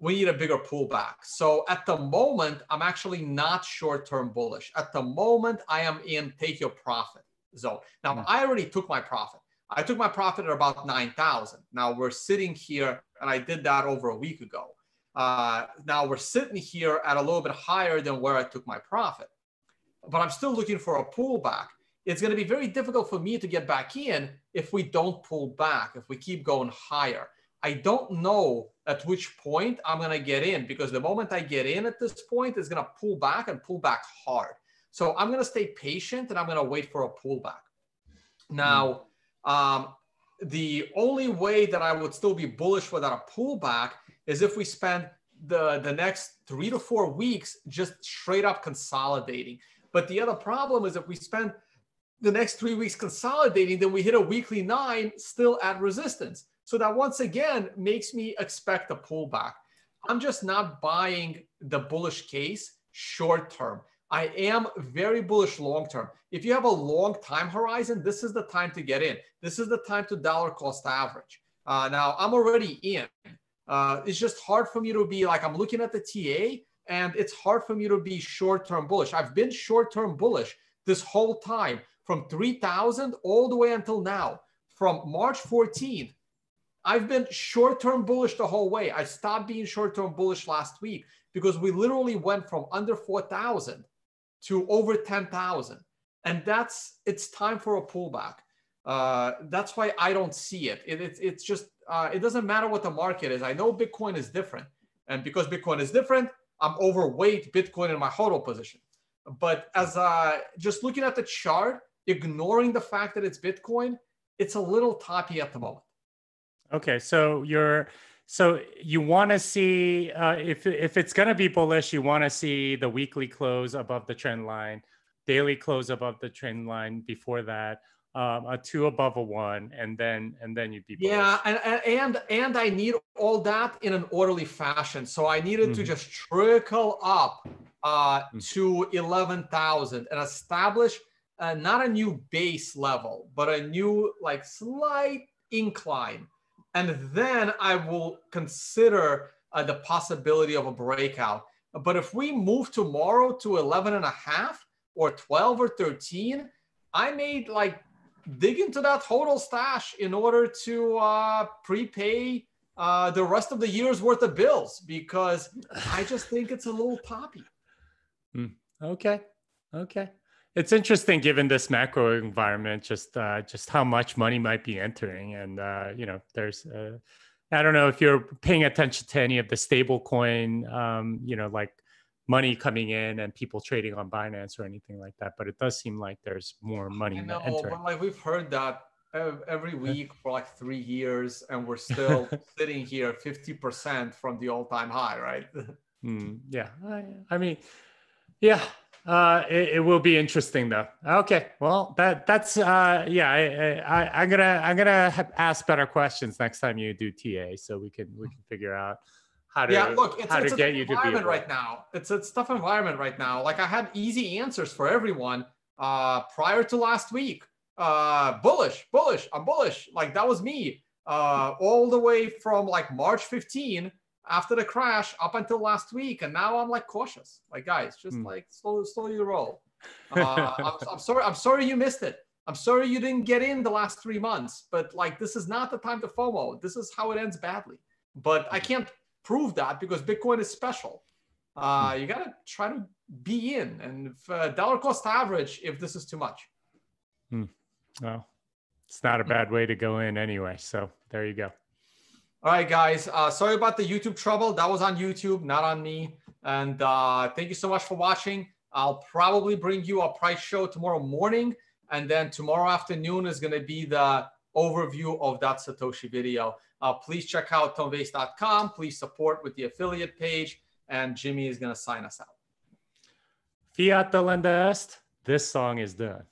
we need a bigger pullback. So at the moment, I'm actually not short term bullish. At the moment, I am in take your profit zone. Now, mm-hmm. I already took my profit. I took my profit at about 9,000. Now we're sitting here, and I did that over a week ago. Uh, now we're sitting here at a little bit higher than where I took my profit. But I'm still looking for a pullback. it's going to be very difficult for me to get back in if we don't pull back, if we keep going higher. I don't know at which point I'm going to get in because the moment I get in at this point, it's going to pull back and pull back hard. So I'm going to stay patient and I'm going to wait for a pullback. Now, um, the only way that I would still be bullish without a pullback is if we spend the, the next three to four weeks just straight up consolidating. But the other problem is if we spend the next three weeks consolidating, then we hit a weekly nine still at resistance. So that once again makes me expect a pullback. I'm just not buying the bullish case short term. I am very bullish long term. If you have a long time horizon, this is the time to get in. This is the time to dollar cost average. Uh, now, I'm already in. Uh, it's just hard for me to be like, I'm looking at the TA and it's hard for me to be short term bullish. I've been short term bullish this whole time from 3000 all the way until now. From March 14th I've been short term bullish the whole way. I stopped being short term bullish last week because we literally went from under 4,000 to over 10,000. And that's, it's time for a pullback. Uh, that's why I don't see it. it it's, it's just, uh, it doesn't matter what the market is. I know Bitcoin is different. And because Bitcoin is different, I'm overweight Bitcoin in my HODL position. But as uh, just looking at the chart, ignoring the fact that it's Bitcoin, it's a little toppy at the moment. Okay, so you're so you want to see uh, if if it's going to be bullish, you want to see the weekly close above the trend line, daily close above the trend line. Before that, um, a two above a one, and then and then you'd be bullish. yeah, and and and I need all that in an orderly fashion. So I needed mm-hmm. to just trickle up uh, mm-hmm. to eleven thousand and establish uh, not a new base level, but a new like slight incline and then I will consider uh, the possibility of a breakout. But if we move tomorrow to 11 and a half or 12 or 13, I may like dig into that total stash in order to uh, prepay uh, the rest of the year's worth of bills because I just think it's a little poppy. Mm, okay. Okay it's interesting given this macro environment, just uh, just how much money might be entering, and uh, you know, there's. Uh, I don't know if you're paying attention to any of the stable coin, um, you know, like money coming in and people trading on Binance or anything like that. But it does seem like there's more money I know, entering. Like we've heard that every week for like three years, and we're still sitting here 50% from the all-time high, right? mm, yeah, I, I mean, yeah, uh, it, it, will be interesting though. Okay, well that that's uh, yeah. I, I am gonna I'm gonna ask better questions next time you do TA, so we can we can figure out how to yeah. Look, it's, how it's to get you to be right now. It's a tough environment right now. Like I had easy answers for everyone uh, prior to last week. Uh, bullish, bullish. I'm bullish. Like that was me. Uh, all the way from like March 15 after the crash up until last week, and now I'm like cautious. Like guys, just mm. like slow, slow your roll. Uh, I'm, I'm sorry. I'm sorry you missed it. I'm sorry you didn't get in the last three months, but like this is not the time to FOMO. This is how it ends badly. But I can't prove that because Bitcoin is special. Uh, hmm. you gotta try to be in, and if, uh, dollar cost average if this is too much. Hmm. Well, it's not a bad way to go in anyway. So there you go. All right, guys. Uh, sorry about the YouTube trouble. That was on YouTube, not on me. And uh, thank you so much for watching. I'll probably bring you a price show tomorrow morning. And then tomorrow afternoon is going to be the overview of that Satoshi video. Uh, please check out tonevays.com. Please support with the affiliate page. And Jimmy is going to sign us out. Fiat delenda est. This song is done.